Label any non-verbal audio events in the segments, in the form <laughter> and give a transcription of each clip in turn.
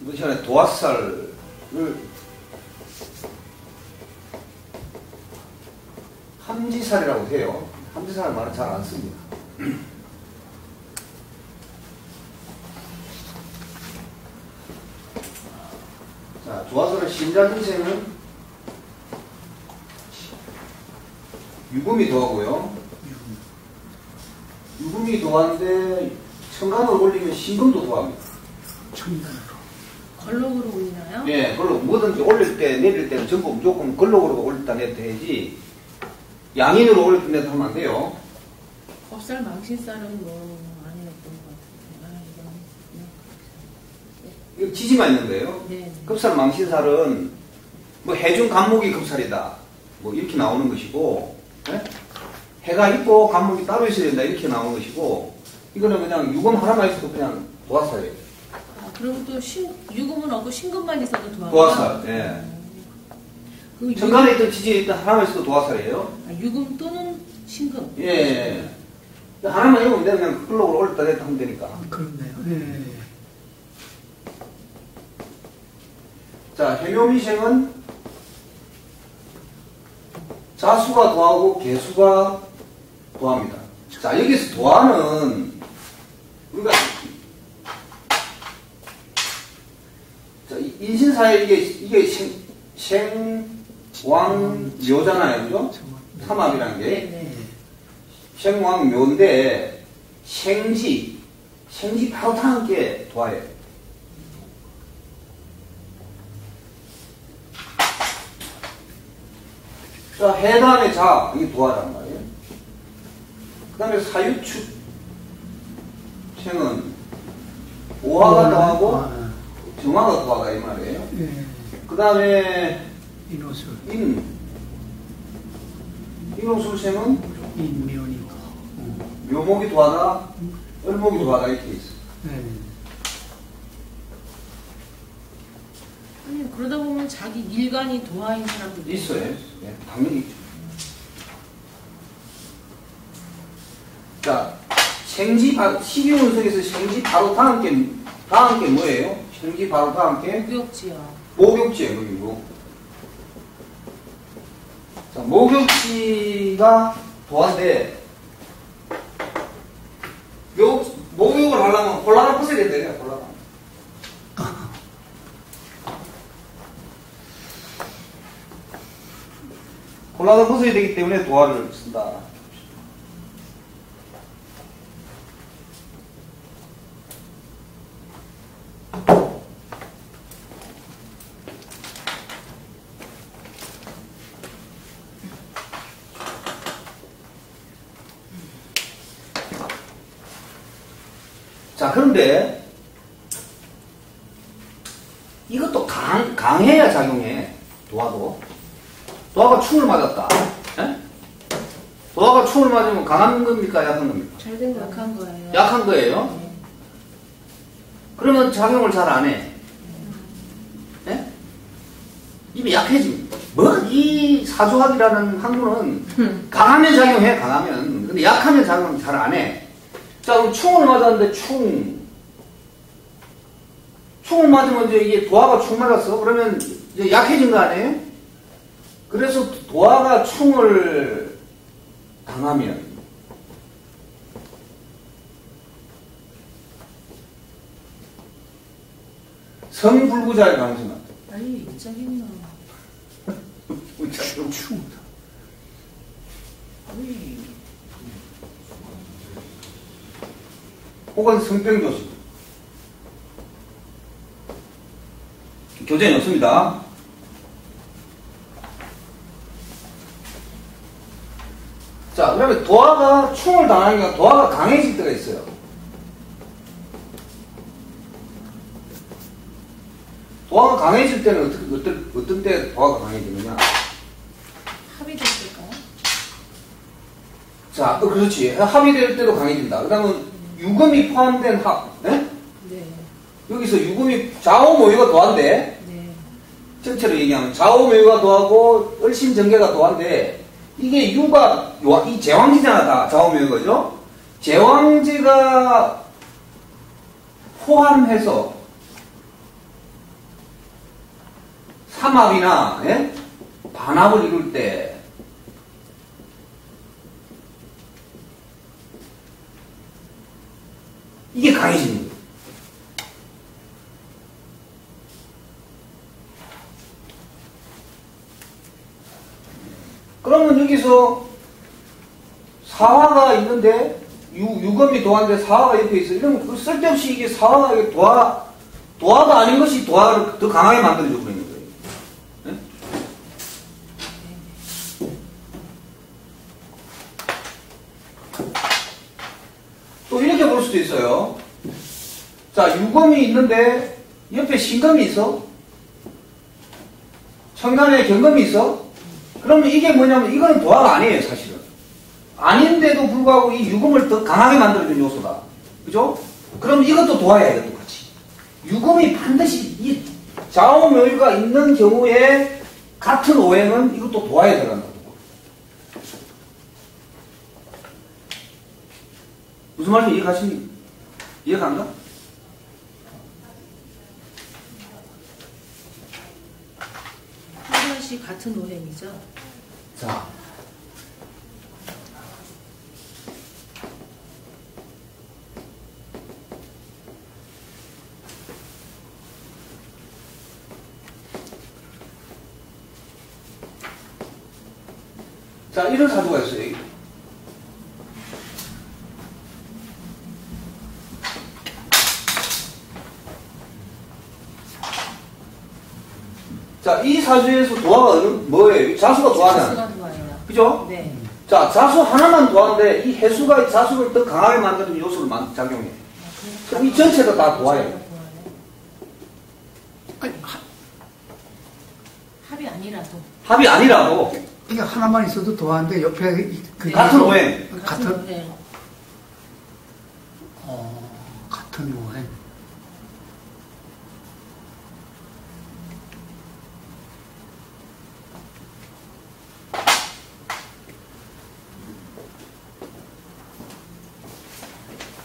이번 시간에 도화살을 함지살이라고 해요. 함지살 말은 잘 안 씁니다. 자, 도화살의 신자진생은 유금이 더하고요. 유금이 더한데 청간을 올리면 신금도 더합니다. 청단으로. 걸럭으로 올리나요? 예, 그걸로 뭐든지 올릴 때 내릴 때는 전부 무조건 걸록으로 올렸다 냈다 해야지 양인으로 올렸다 냈다 하면 안 돼요. 법살 망신살은 뭐 아니었던 것 같은데. 아, 이건 그냥 이거 지지만 있는 거예요. 그렇게. 네. 급살 망신살은 뭐 해중 간목이 급살이다. 뭐 이렇게 나오는 것이고 예? 해가 있고 간목이 따로 있어야 된다 이렇게 나오는 것이고 이거는 그냥 유금 하나만 있어도 그냥 도화살이에요. 아, 그리고 또 신, 유금은 없고 신금만 있어도 도화살. 도화살, 예. 그 유금, 정간에 있던 지지에 있던 하나만 있어도 도화살이에요. 아, 유금 또는 신금. 예, 예. 예. 하나만 입으면 돼. 그냥 글록으로 올렸다 냈다 하면 되니까. 그렇네요. 예. 자, 해묘미생은 자수가 더하고 개수가 더합니다. 자, 여기서 더하는 우리가 자, 이 인신사에 이게 이게 생, 생왕묘잖아요, 그죠? 삼합이라는 게 네네. 생왕묘인데 생지 생지 바로 다 함께 도와요. 자, 해 다음에 자, 이게 도화란 말이에요. 그 다음에 사유축 생은 오화가 더하고 아, 정화가 더하다 이 말이에요. 예. 그 다음에 인호술, 인, 인호술생은 인면이고. 어. 묘목이 도하다, 을목이 도하다 이렇게 있어. 예. 아니, 그러다 보면 자기 일간이 도화인 사람도 있어요. 예, 당연히 있죠. 자, 생지 바, 12운석에서 생지 바로 다음 게, 다음 게 뭐예요? 생지 바로 다음 게 목욕지요. 목욕지예요, 목욕. 자, 목욕지가 도한데, 요, 목욕을 하려면 홀라를 벗어야 된대요, 홀라를. 홀라를 벗어야 되기 때문에 도화를 쓴다. 자, 그런데 이것도 강, 강해야 작용해. 도화도. 도화가 충을 맞았다. 예? 도화가 충을 맞으면 강한 겁니까? 약한 겁니까? 잘된 거 약한 거예요. 약한 거예요. 네. 그러면 작용을 잘 안 해. 예? 이미 약해집니다. 뭐, 이 사조학이라는 학문은 강하면 작용해, 강하면. 근데 약하면 작용 잘 안 해. 자, 그럼 충을 맞았는데 충. 충을 맞으면 이제 이게 도화가 충 맞았어. 그러면 이제 약해진 거 아니에요? 그래서 도화가 충을 당하면 성불구자의 가능성이 많다. 아니, 입장했나. <laughs> 추우다. 혹은 성병조수. 교재는 없습니다. 자, 그러면 도화가 충을 당하니까 도화가 강해질 때가 있어요. 도화가 강해질 때는 어떻게, 어떤, 어떤 때 도화가 강해지느냐? 합의 됐을 까요? 자, 어, 그렇지. 합의될 때도 강해진다. 그 다음에 유금이 포함된 합, 네? 네. 여기서 유금이 좌우 모유가 도한데, 네. 전체로 얘기하면 좌우 모유가 도하고 을신 전개가 도한데, 이게 유가, 요- 이 제왕기잖아, 다. 좌우 모유가죠? 제왕제가 포함해서 삼합이나 예? 반합을 이룰 때 이게 거예요. 그러면 여기서 사화가 있는데 유, 유검이 도화인데 사화가 옆에 있어. 이러면 그 쓸데없이 이게 사화가 도화 도화가 아닌 것이 도화를 더 강하게 만들어줘 버리는 거예요. 예? 또 이렇게 볼 수도 있어요. 자, 유검이 있는데 옆에 신검이 있어. 천간에 경검이 있어. 그러면 이게 뭐냐면 이거는 도화가 아니에요, 사실은. 아닌데도 불구하고 이 유금을 더 강하게 만들어준 요소다. 그죠? 그럼 이것도 도와야 돼, 똑같이. 유금이 반드시 이 좌우묘유가 있는 경우에 같은 오행은 이것도 도와야 들어간다. 무슨 말인지 이해가십니까? 이해가 안 가? 한번씩 같은 오행이죠. 자. 자, 이런 사주가 있어요. 자, 이 사주에서 도화가 뭐예요? 자수가 좋아요. 그죠? 네. 자, 자수 하나만 도하는데 이 해수가 이 자수를 더 강하게 만드는 요소를 만- 작용해. 그럼 이 전체가 다. 아니, 하, 합이 아니라도 합이 아니라도 이게 하나만 있어도 도화인데 옆에 이- 그 같은 오행. 같은 같은 오행. 어, 같은 오행.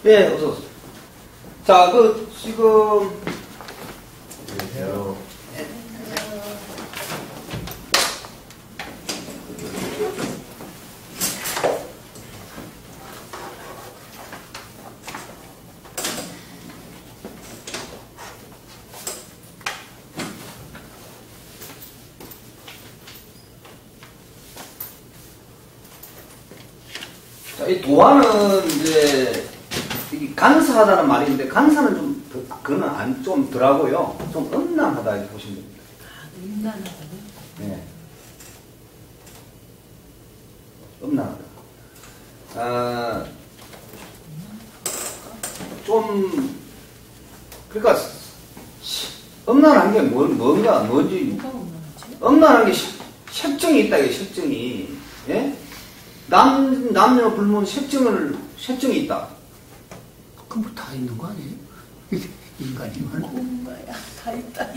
예, 어서 오세요. 자, 그 지금 자, 이 도화는 이제 이게 간사하다는 말이 있는데 간사는 좀 더- 그거는 안, 좀 덜하고요. 좀 음란하다 이렇게 보시면 됩니다. 아, 음란하다고. 네. 음란하다. 아, 좀 그러니까 시- 음란한 게 뭐, 뭔가 뭔지? 엄란한 게 시- 협정이 있다, 이게 협정이. 예? 남, 남녀 불문 협정을, 협정이 있다. 그럼 뭐 다 있는 거 아니에요? <laughs> 인간이면. 뭔가야 다 있다. <laughs>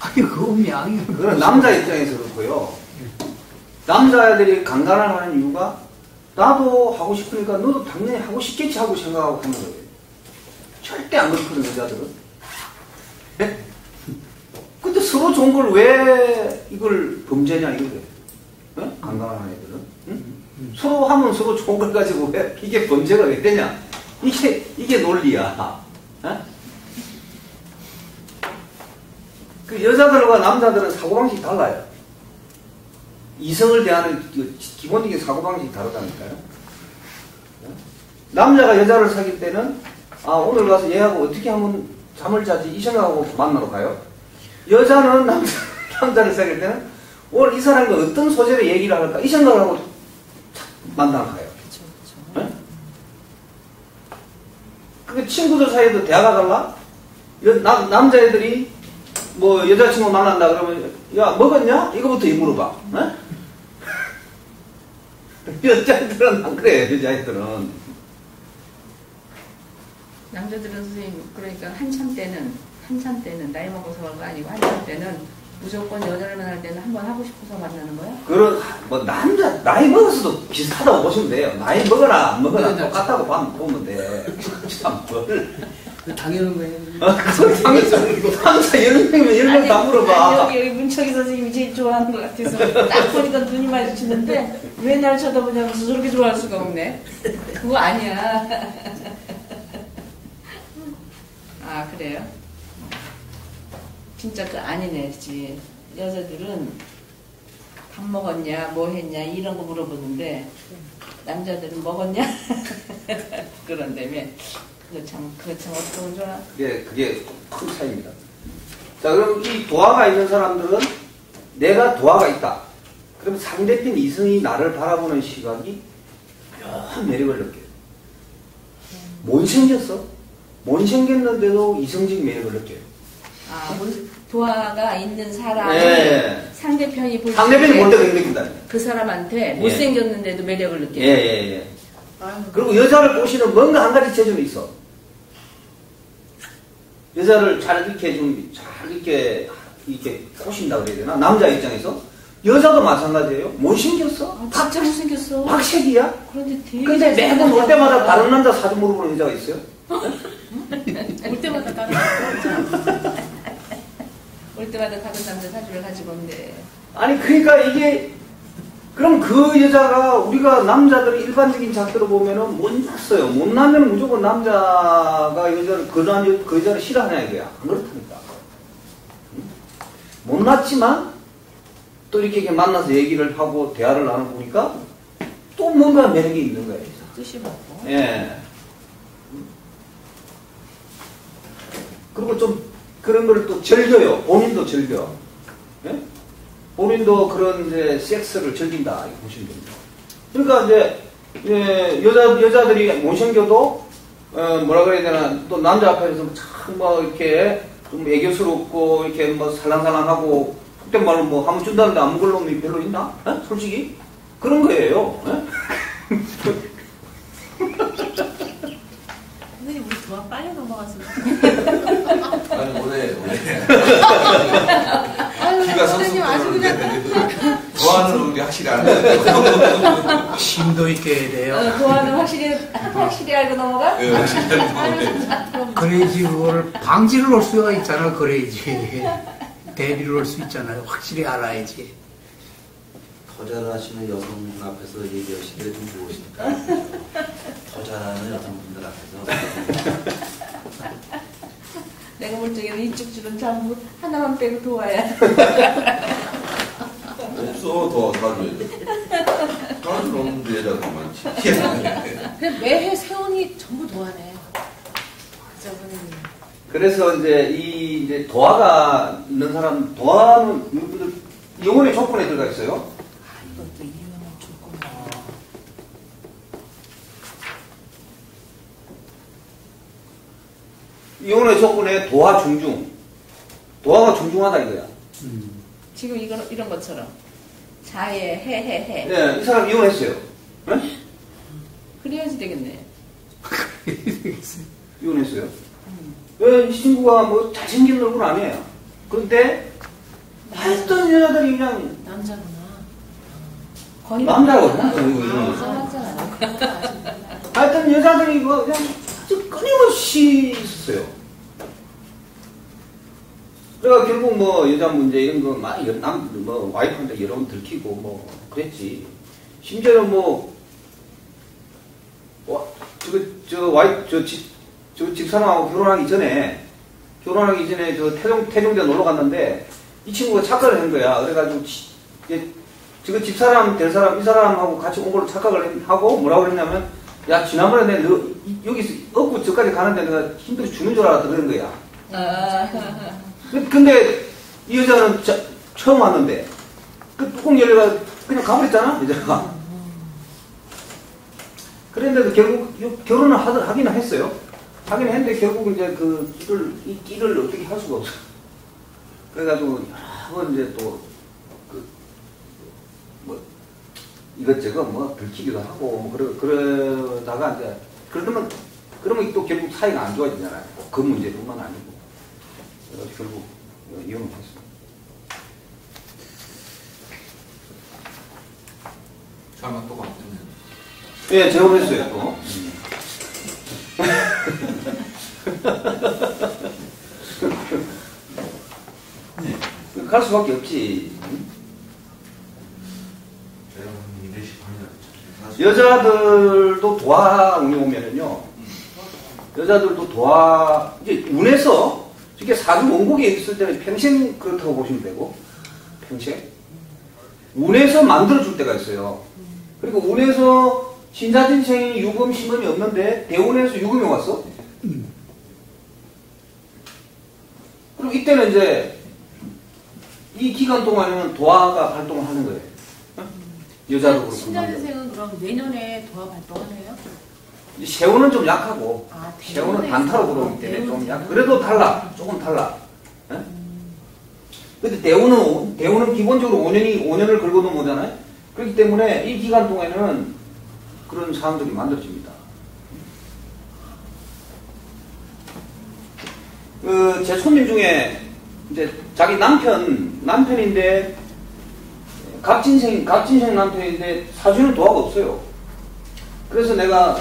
아니, 그 음양이. 그건 남자 입장에서 그렇고요. 남자들이 강간을 하는 이유가 나도 하고 싶으니까 너도 당연히 하고 싶겠지 하고 생각하고 하는 거예요. 절대 안 그렇거든, 여자들은. 예? 근데 서로 좋은 걸 왜 이걸 범죄냐, 이거예요. 어? 강간하는 애들은. 응? 서로 하면 서로 좋은 걸 가지고 왜 이게 범죄가 왜 되냐? 이게, 이게 논리야. 어? 그 여자들과 남자들은 사고방식이 달라요. 이성을 대하는 그 기본적인 사고방식이 다르다니까요. 남자가 여자를 사귈 때는 아 오늘 가서 얘하고 어떻게 하면 잠을 자지 이 생각하고 만나러 가요. 여자는 남자, <laughs> 남자를 사귈 때는 오늘 이 사람과 어떤 소재로 얘기를 할까 이 생각을 하고 만나러 가요. 그렇죠, 그렇죠. 네? 그게 친구들 사이에도 대화가 달라? 여, 남, 남자애들이 뭐 여자친구 만난다 그러면 야 먹었냐? 이거부터 이 물어봐. 네? <laughs> 여자애들은 안 그래 여자애들은 남자들은 선생님 그러니까 한참 때는 한참 때는 나이 먹어서가 아니고 한참 때는 무조건 여자를 만날 때는 한 번 하고 싶어서 만나는 거야? 그런 뭐 남자 나이 먹어서도 비슷하다고 보시면 돼요. 나이 먹거나 안 먹거나 네, 네. 똑같다고 보면 보면 돼. 참 뭘? 그 당연한 거예요. 어, 그건 당연히 항상 이런 명이면 이런 걸다 아니, 물어봐. 여기, 여기 문척이 선생님이 제일 좋아하는 것 같아서 딱 보니까 눈이 마주치는데 왜 날 쳐다보냐면서 저렇게 좋아할 수가 없네. 그거 아니야. 아 그래요? 진짜 그 아니네, 지 여자들은 밥 먹었냐, 뭐 했냐 이런 거 물어보는데 남자들은 먹었냐 <laughs> 그런다며. 그거 참, 그거 참 어떻게 좋아? 그게 그게 큰 차이입니다. 자 그럼 이 도화가 있는 사람들은 내가 도화가 있다. 그럼 상대편 이성이 나를 바라보는 시각이 묘한 매력을 느껴요. 못 생겼어? 못 생겼는데도 이성적 매력을 느껴요. 아, 문- 도화가 있는 사람을 예. 상대편이 볼 상대편이 때볼 때가 느낀다. 그 사람한테 예. 못생겼는데도 매력을 느껴요. 예, 예, 예. 그리고 여자를 보시는 뭔가 한 가지 재주는 있어. 여자를 잘 이렇게 좀, 잘 이렇게, 이렇게 꼬신다 그래야 되나? 남자 입장에서. 여자도 마찬가지예요. 못생겼어? 아, 진짜 못생겼어. 박색이야? 그런데 되게 근데 매번 올. 때마다 다른 남자 사진 물어보는 여자가 있어요? 올 때마다 다른 올 때마다 다른 남자 사진을 가지고 온대. 아니, 그러니까 이게, 그럼 그 여자가 우리가 남자들이 일반적인 작도로 보면은 못났어요. 못나면 무조건 남자가 여자를, 그, 남, 그 여자를 싫어하냐 이거야. 안 그렇다니까. 응? 못났지만 또 이렇게, 이렇게 만나서 얘기를 하고 대화를 나눠보니까 또 뭔가 매력이 있는 거예요. 뜻이 뭐고? 예. 그리고 좀 그런 거를 또 즐겨요. 본인도 즐겨. 예? 본인도 그런 이제 섹스를 즐긴다. 이렇게 보시면 됩니다. 그러니까 이제, 예, 여자, 여자들이 못생겨도, 어, 뭐라 그래야 되나, 또 남자 앞에서 참 뭐 이렇게 좀 애교스럽고, 이렇게 뭐 살랑살랑하고, 속된 말로 뭐 하면 준다는데 안 먹을 놈이 별로 있나? 예? 솔직히? 그런 거예요. 예? 선생님 우리 도화 빨리 넘어갔으면 귀가 선생님 아주 그냥 섭섭한데 좋아하는 우리 확실히 안 돼. <laughs> 심도 있게 해야 돼요. 어, 도화는 확실히 확실히 알고 넘어가? 예, 확실히 진짜. 그래야지 그거를 방지를 할 수가 있잖아. 그래야지. 대비를 할수 있잖아요. 확실히 알아야지. 더 잘하시는 여성분 앞에서 얘기하시기에 좀 무엇일까? 더 잘하는 여성분들 앞에서 <laughs> 내가 볼 적에는 이쪽 줄은 전부 하나만 빼고 도화야. <laughs> 없어 더 사줘야 돼. 사줄 없는데 여자가 많지. 그냥 매해 세원이 전부. 진짜 선생님. 그래서 이제 이 이제 도화가 있는 사람, 도화는 영혼의 조건에 들어가 있어요. 아, 이것도 이유는 좋구나. 영혼의 조건에 도화 중중. 도화가 중중하다 이거야. 음. 지금 이거 이런 것처럼 자해 해해해 예, 이 사람 이혼했어요. 예? 그래야지 되겠네. <laughs> 이혼했어요. 왜이 친구가 뭐 잘생긴 얼굴 아니에요. 그런데 어떤 여자들이 그냥 남자구나. 거의 남자거든. 아. 하여튼 여자들이 뭐 그냥 끊임없이 있었어요. 그래가 결국 뭐 여자 문제 이런 거 많이 남뭐 와이프한테 여러 번 들키고 뭐 그랬지. 심지어는 뭐 와, 저거 저 와이프 저 집 저 집사람하고 결혼하기 전에 결혼하기 전에 저 태종 태종대 놀러 갔는데 이 친구가 착각을 한 거야. 그래가지고 지- 지금 집사람 될 사람 이 사람하고 같이 온 걸로 착각을 하고 뭐라고 그랬냐면 야 지난번에 내가 너 이- 여기서 업고 저까지 가는데 내가 힘들어 죽는 줄 알았다 그런 거야. 아, 그- 근데 이 여자는 자- 처음 왔는데 그 뚜껑 열려가 그냥 가버렸잖아 여자가. 그런데도 결국 요- 결혼을 하, 하기는 했어요. 하긴 했는데 결국 이제 그 끼를 이 끼를 어떻게 할 수가 없어. 그래가지고 여러 번 이제 또 이것저것 뭐 불키기도 하고 뭐 그러, 그러다가 이제 그러면 그러면 또 결국 사이가 안 좋아지잖아요. 뭐 그 문제뿐만 아니고 결국 이혼을 했습니다. 저만 또 봤거든요. 예, 재혼했어요. 또. <laughs> 갈 수밖에 없지. 여자들도 운이 오면은요, 여자들도 도화, 이제 운에서, 이게 사주 원국에 있을 때는 평생 그렇다고 보시면 되고, 평생. 운에서 만들어 줄 때가 있어요. 그리고 운에서 신사진생이 유금, 신금이 없는데, 대운에서 유금이 왔어? 그럼 이때는 이제, 이 기간 동안에는 도화가 활동을 하는 거예요. 어? 여자도 그렇고. 남자도. 신자인생은 그럼 내년에 도합 활동하네요? 이 세우는 좀 약하고 아, 세우는. 단타로 들어오기 때문에. 좀 약. 그래도 달라. 조금 달라. 예? 근데 대우는 오- 대우는 기본적으로 5년이 5년을 걸고 넘어오잖아요. 그렇기 때문에 이 기간 동안에는 그런 상황들이 만들어집니다. 그, 제 손님 중에 이제 자기 남편 남편인데 갑진생 갑진생 남편인데 사주는 도화가 없어요. 그래서 내가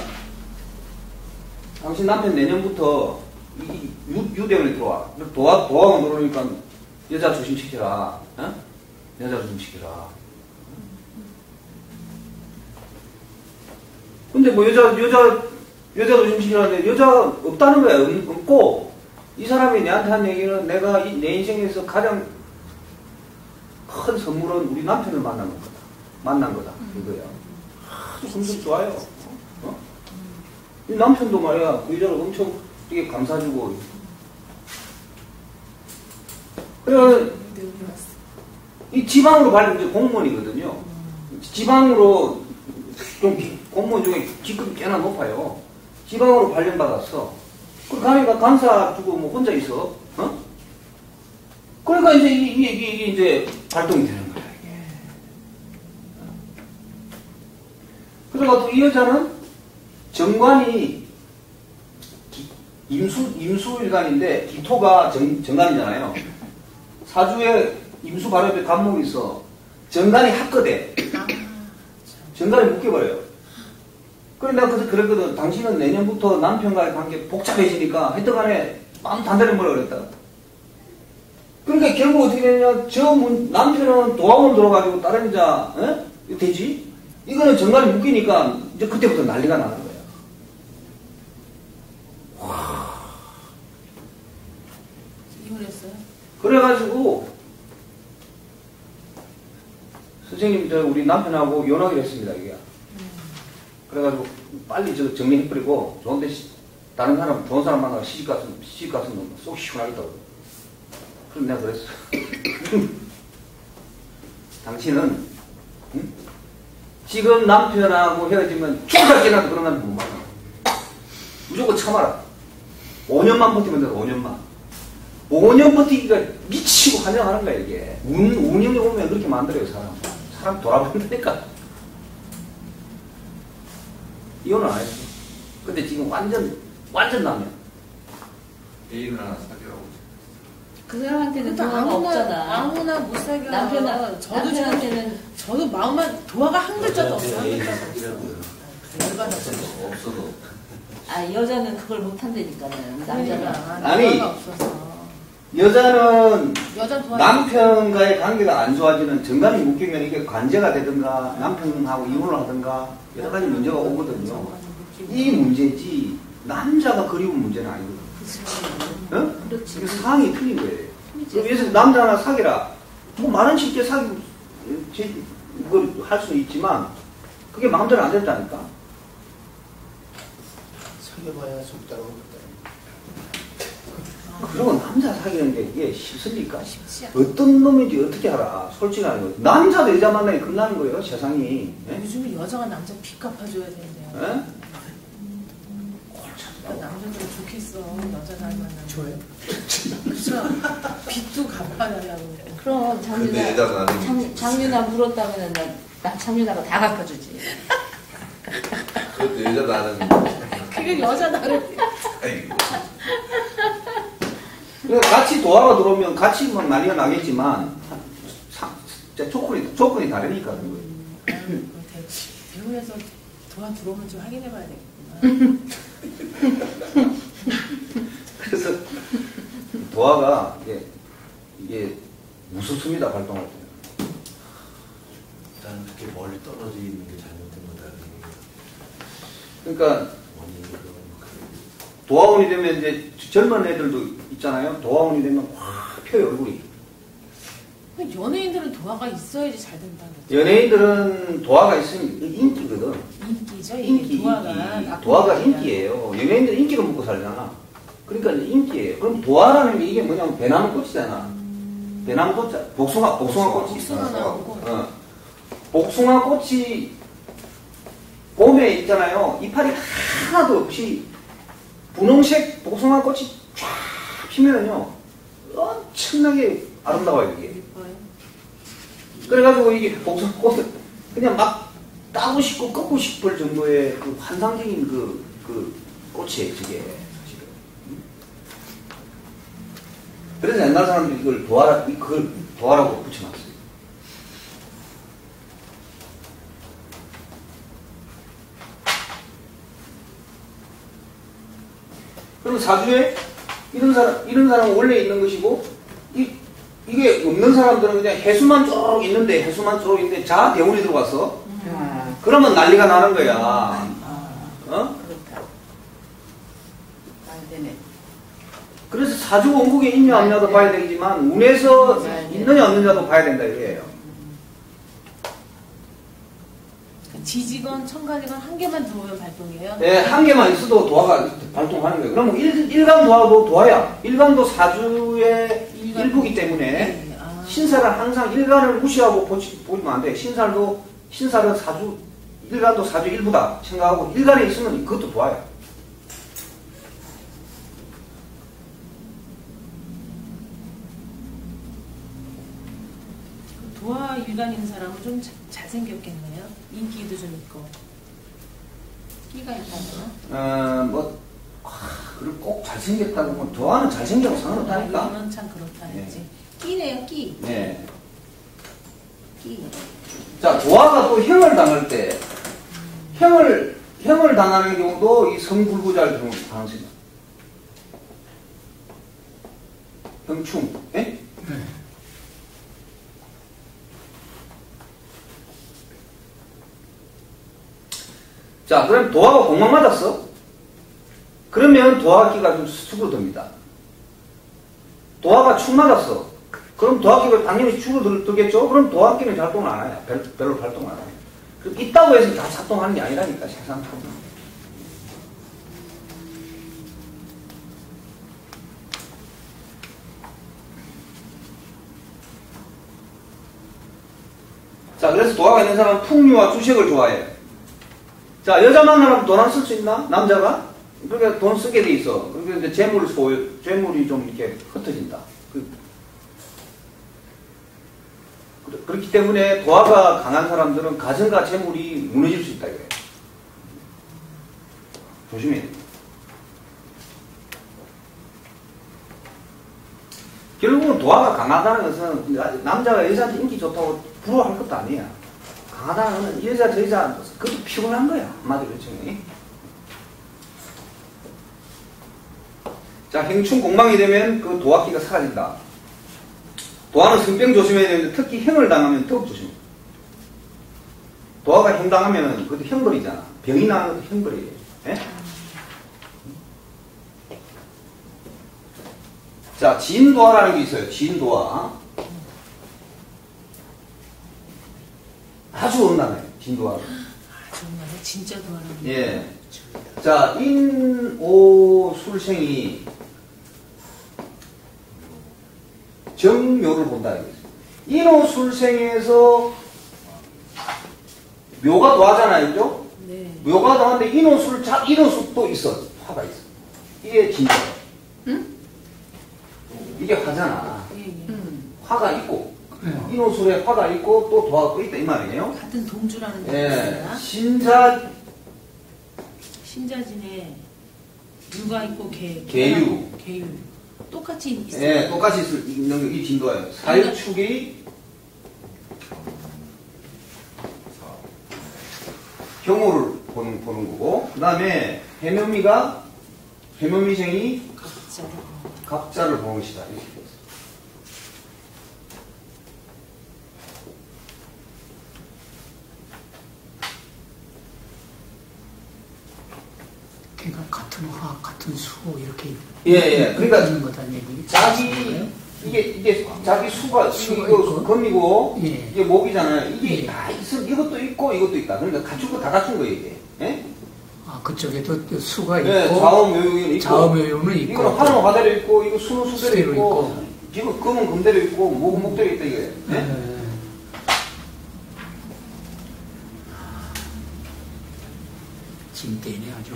당신 남편 내년부터 이 유, 유대원에 들어와. 도화, 도화가 들어오니까 여자 조심시켜라. 어? 여자 조심시켜라. 근데 뭐 여자, 여자, 여자 조심시키라는데 여자 없다는 거야. 없- 없고, 이 사람이 내한테 한 얘기는 내가 이, 내 인생에서 가장 큰 선물은 우리 남편을 만난 거다. 만난 거다. 이거야. 아주 성격 좋아요. 어? 이 남편도 말이야, 그 여자를 엄청 되게 감사주고. 그래, 이 지방으로 발령, 이제 공무원이거든요. 지방으로, 좀, 기- 공무원 중에 직급이 꽤나 높아요. 지방으로 발령받았어. 그 가니까 간사 두고 뭐 혼자 있어. 어? 그러니까 이제 이게, 이게, 이게 이제 발동이 되는 거야, 이게. 그래가지고 이 여자는 정관이 기- 임수, 임수일간인데 기토가 정, 정관이잖아요. 사주에 임수 발업에 간목이 있어. 정관이 합거돼. 정관이 묶여버려요. 그래 내가 그래서 그랬거든. 당신은 내년부터 남편과의 관계 복잡해지니까 하여튼 간에 마음 단단히 뭐라 그랬다. 그러니까 결국 어떻게 되냐. 저 문- 남편은 도화원 들어가지고 다른 여자, 에? 이거 되지? 이거는 정관이 묶이니까 이제 그때부터 난리가 나는 거야. 이혼했어요? 그래가지고 선생님 저 우리 남편하고 연하기로 했습니다 이게 그래가지고 빨리 저 정리해버리고 좋은데 시- 다른 사람 좋은 사람 만나서 시집 갔으면 시집 갔으면 속 시원하겠다고 그럼 내가 그랬어 <coughs> 당신은 응? 지금 남편하고 헤어지면 죽을지라도 그런 남편 못 만나 무조건 참아라 5년만 버티면 돼 5년만 5년 버티기가 미치고 환영하는 거야, 이게. 운, 운영이 오면 그렇게 만들어요, 사람. 사람 돌아본다니까. 이혼은 안 했어. 근데 지금 완전, 완전 남이야. 애인을 하나. 그 사람한테는 그것도 도화가 아무나, 없잖아. 아무나 못 사겨. 남편, 저도 남편한테는 저도 마음만, 도화가 한 글자도 없어요. 한 글자도. 열받아서. 없어도 없어도 아 여자는 그걸 못 한다니까는 남자는 그러니까, 아니. 여자는 남편과의 관계가 안 좋아지는 정관이 묶이면 이게 관제가 되든가 남편하고 이혼을 하든가 여러 가지 문제가 오거든요. 이 문제지 남자가 그리운 문제는 아니거든. 어? 그렇지. 상황이 틀린 거예요. 들어 남자 하나 사귀라. 뭐 많은 쉽게 사귀고 제- 이걸 할 수는 있지만 그게 마음대로 안 된다니까. 사귀어봐야 속다고 그리고 남자 사귀는 게 이게 쉽습니까? 쉽지. 어떤 놈인지 어떻게 알아? 솔직하게. 남자도 여자 만나기 끝나는 거예요, 세상이. 예? 요즘은 여자가 남자 빚 갚아줘야 된대요. 예? 그러니까 남자들 좋겠어. 여자 잘 만나면. 좋아요. 그죠? 빚도 갚아달라고. 그럼 근데 장윤아 나는 장, 장윤아 물었다면 나, 나 장윤아가 다 갚아주지. 그것도 여자 나는 그게 여자 나를. 아이고. 같이 도화가 들어오면 같이 막 난리가 나겠지만 사- 진짜 조건이 조건이 다르니까 그런 거예요. 방송에서 도와 들어오면 좀 확인해 봐야 되겠구나. <laughs> <laughs> 그래서 도화가 이게, 이게 무섭습니다 발동할 때. 나는 그렇게 멀리 떨어져 있는 게 잘못된 거다. 그러니까 그 도화원이 되면 이제 젊은 애들도 있잖아요. 도화원이 되면 확 펴요 얼굴이. 연예인들은 도화가 있어야지 잘 된다는 거죠. 연예인들은 도화가 있으면 인기거든. 인기죠. 인기, 도화가 인기. 도화가. 인기예요. 연예인들 인기로 먹고 살잖아. 그러니까 이제 인기예요. 그럼 도화라는 게 이게 뭐냐면 배나무 꽃이잖아. 배나무 꽃, 복숭아, 복숭아 꽃이. 나오고. 어. 복숭아 꽃이 봄에 있잖아요. 이파리 하나도 없이 분홍색 복숭아 꽃이 쫙 피면은요. 엄청나게 아름다워요, 이게. 그래가지고 이게 복숭아 꽃을 그냥 막 따고 싶고 꺾고 싶을 정도의 그 환상적인 그, 그 꽃이에요, 저게. 사실은. 그래서 옛날 사람들이 이걸 도화라, 그걸 도화라고 붙여놨어요. 그럼 사주에 이런 사람, 이런 사람은 원래 있는 것이고, 이, 이게 없는 사람들은 그냥 해수만 쭉 있는데, 해수만 쭉 있는데, 자, 대운이 들어갔어. 그러면 난리가 나는 거야. 아, 어? 그렇다. 안 되네. 그래서 사주 원국에 있냐 없냐도 봐야 되지만, 운에서 있느냐 없느냐도 봐야 된다, 이거예요. 지지건 청각이건 한 개만 들어오면 발동이에요. 네, 한 개만 있어도 도화가 발동하는 거예요. 그러면 일, 일간 도화도 도화야. 일간도 사주의 일부기 때문에, 네, 아. 신살은 항상 일간을 무시하고 보지, 보면 안 돼. 신살도, 신살은 사주, 일간도 사주 일부다 생각하고 일간에 있으면 그것도 도화야. 도화 일간 있는 사람은 좀 자- 잘생겼겠네요. 인기도 좀 있고. 끼가 있다거나. 어, 뭐, 아, 그리고 꼭 잘생겼다고 뭐, 도화는 잘생겨도 상관없다니까. 이건 참 그렇다 네. 했지. 끼네요, 끼. 네. 끼. 자, 도화가 또 형을 당할 때, 형을, 형을 당하는 경우도 이 성불구자를 가능성이 있다. 형충, 예? 네. 자, 그럼 도화가 공만 맞았어? 그러면 도화기가 좀 수그러듭니다. 도화가 축 맞았어. 그럼 도화기가 당연히 축으로들겠죠? 그럼 도화기는 작동을 안 해요. 별, 별로 활동을 안 해요. 그럼 있다고 해서 다 작동하는 게 아니라니까, 세상 참. 자, 그래서 도화가 있는 사람은 풍류와 주식을 좋아해요. 자, 여자 만나면 돈 안 쓸 수 있나? 남자가? 그러니까 돈 쓰게 돼 있어. 그러니까 이제 재물 소유, 재물이 좀 이렇게 흩어진다. 그, 그- 그렇기 때문에 도화가 강한 사람들은 가정과 재물이 무너질 수 있다 이거예요. 조심해야 돼. 결국은 도화가 강하다는 것은 남자가 여자한테 인기 좋다고 부러워할 것도 아니야. 강하다는 것은 이 여자 저 여자 그것도 피곤한 거야. 한마디로 정이. 자, 행충 공방이 되면 그 도화기가 사라진다. 도화는 성병 조심해야 되는데 특히 형을 당하면 더욱 조심해. 도화가 형 당하면 그것도 형벌이잖아. 병이 나는 것도 형벌이에요. 예? 자, 진도화라는 게 있어요. 진도화. 아주 온난해요. 진도화. 아, 정말 진짜 도화라는 예. 자, 인오술생이 정묘를 본다. 인오술생에서 묘가 도하잖아요. 그죠? 네. 묘가 도하는데 인오술, 자, 인오술도 있어. 화가 있어. 이게 진짜. 이게 화잖아. 예, 예. 음. 화가 있고, 그래요. 인오술에 화가 있고, 또 도화가 또 있다. 이 말이에요. 같은 동주라는 예. 뜻입니다. 신자, 신자진에 유가 있고 개, 개유. 개유. 똑같이 있어요. 예, 똑같이 있을- 있는 게이 진도예요. 사유축이 경호를 보는, 보는 거고, 그 다음에 해묘미가, 해묘미생이. 각자를 보는 것이다. 이렇게 돼 있어요. 그러니까 같은 화학, 같은 수 이렇게 예, 예. 그러니까 있는 거다는 얘기. 자기 이게 이게 자기 수가 수가 이거 있고. 검이고 예. 이게 목이잖아요. 이게 예. 다 있어 이것도 있고 이것도 있다. 그러니까 갖춘 거 다 갖춘 거예요 이게. 예? 아 그쪽에도 또 수가 있고 예, 좌우 묘유는 있고. 좌우묘유는 있고 이거는 화는 화대로 있고 이거 수는 수대로 수대로 있고, 있고. 지금 검은 금대로 있고 목은 목대로 있다 이게. 예? 예. 진대네 아주.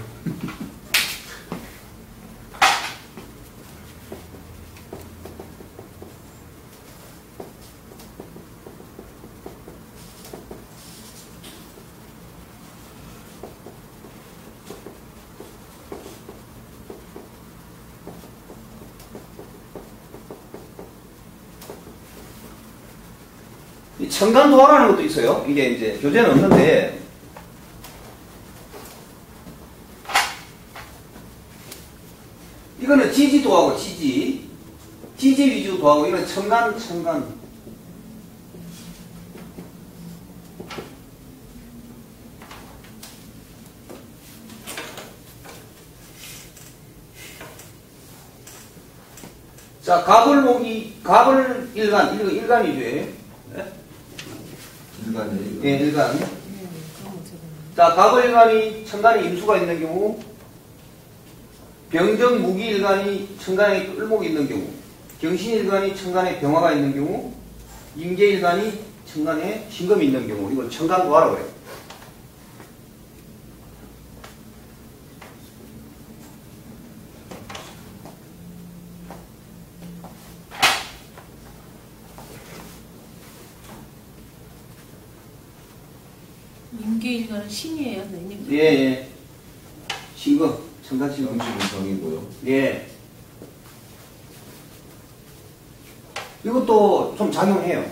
이 청간도화라는 것도 있어요. 이게 이제 교재는 없는데 이거는 지지도하고 지지, 지지 위주 도하고 이건 청간 청간. 자, 갑을목이 갑을 일간, 이거 일간이죠. 예? 일간에 이거. 예, 일간. 자, 갑을일간이 천간에 임수가 있는 경우, 병정 무기 일간이 천간에 을목이 있는 경우, 경신 일간이 천간에 병화가 있는 경우, 임계 일간이 천간에 신금이 있는 경우, 이걸 천간도화라고 해요. 임계일가는 신이에요, 선생님? 예, 예. 신금, 천간 신금. 음식은 정이고요. 예. 이것도 좀 작용해요.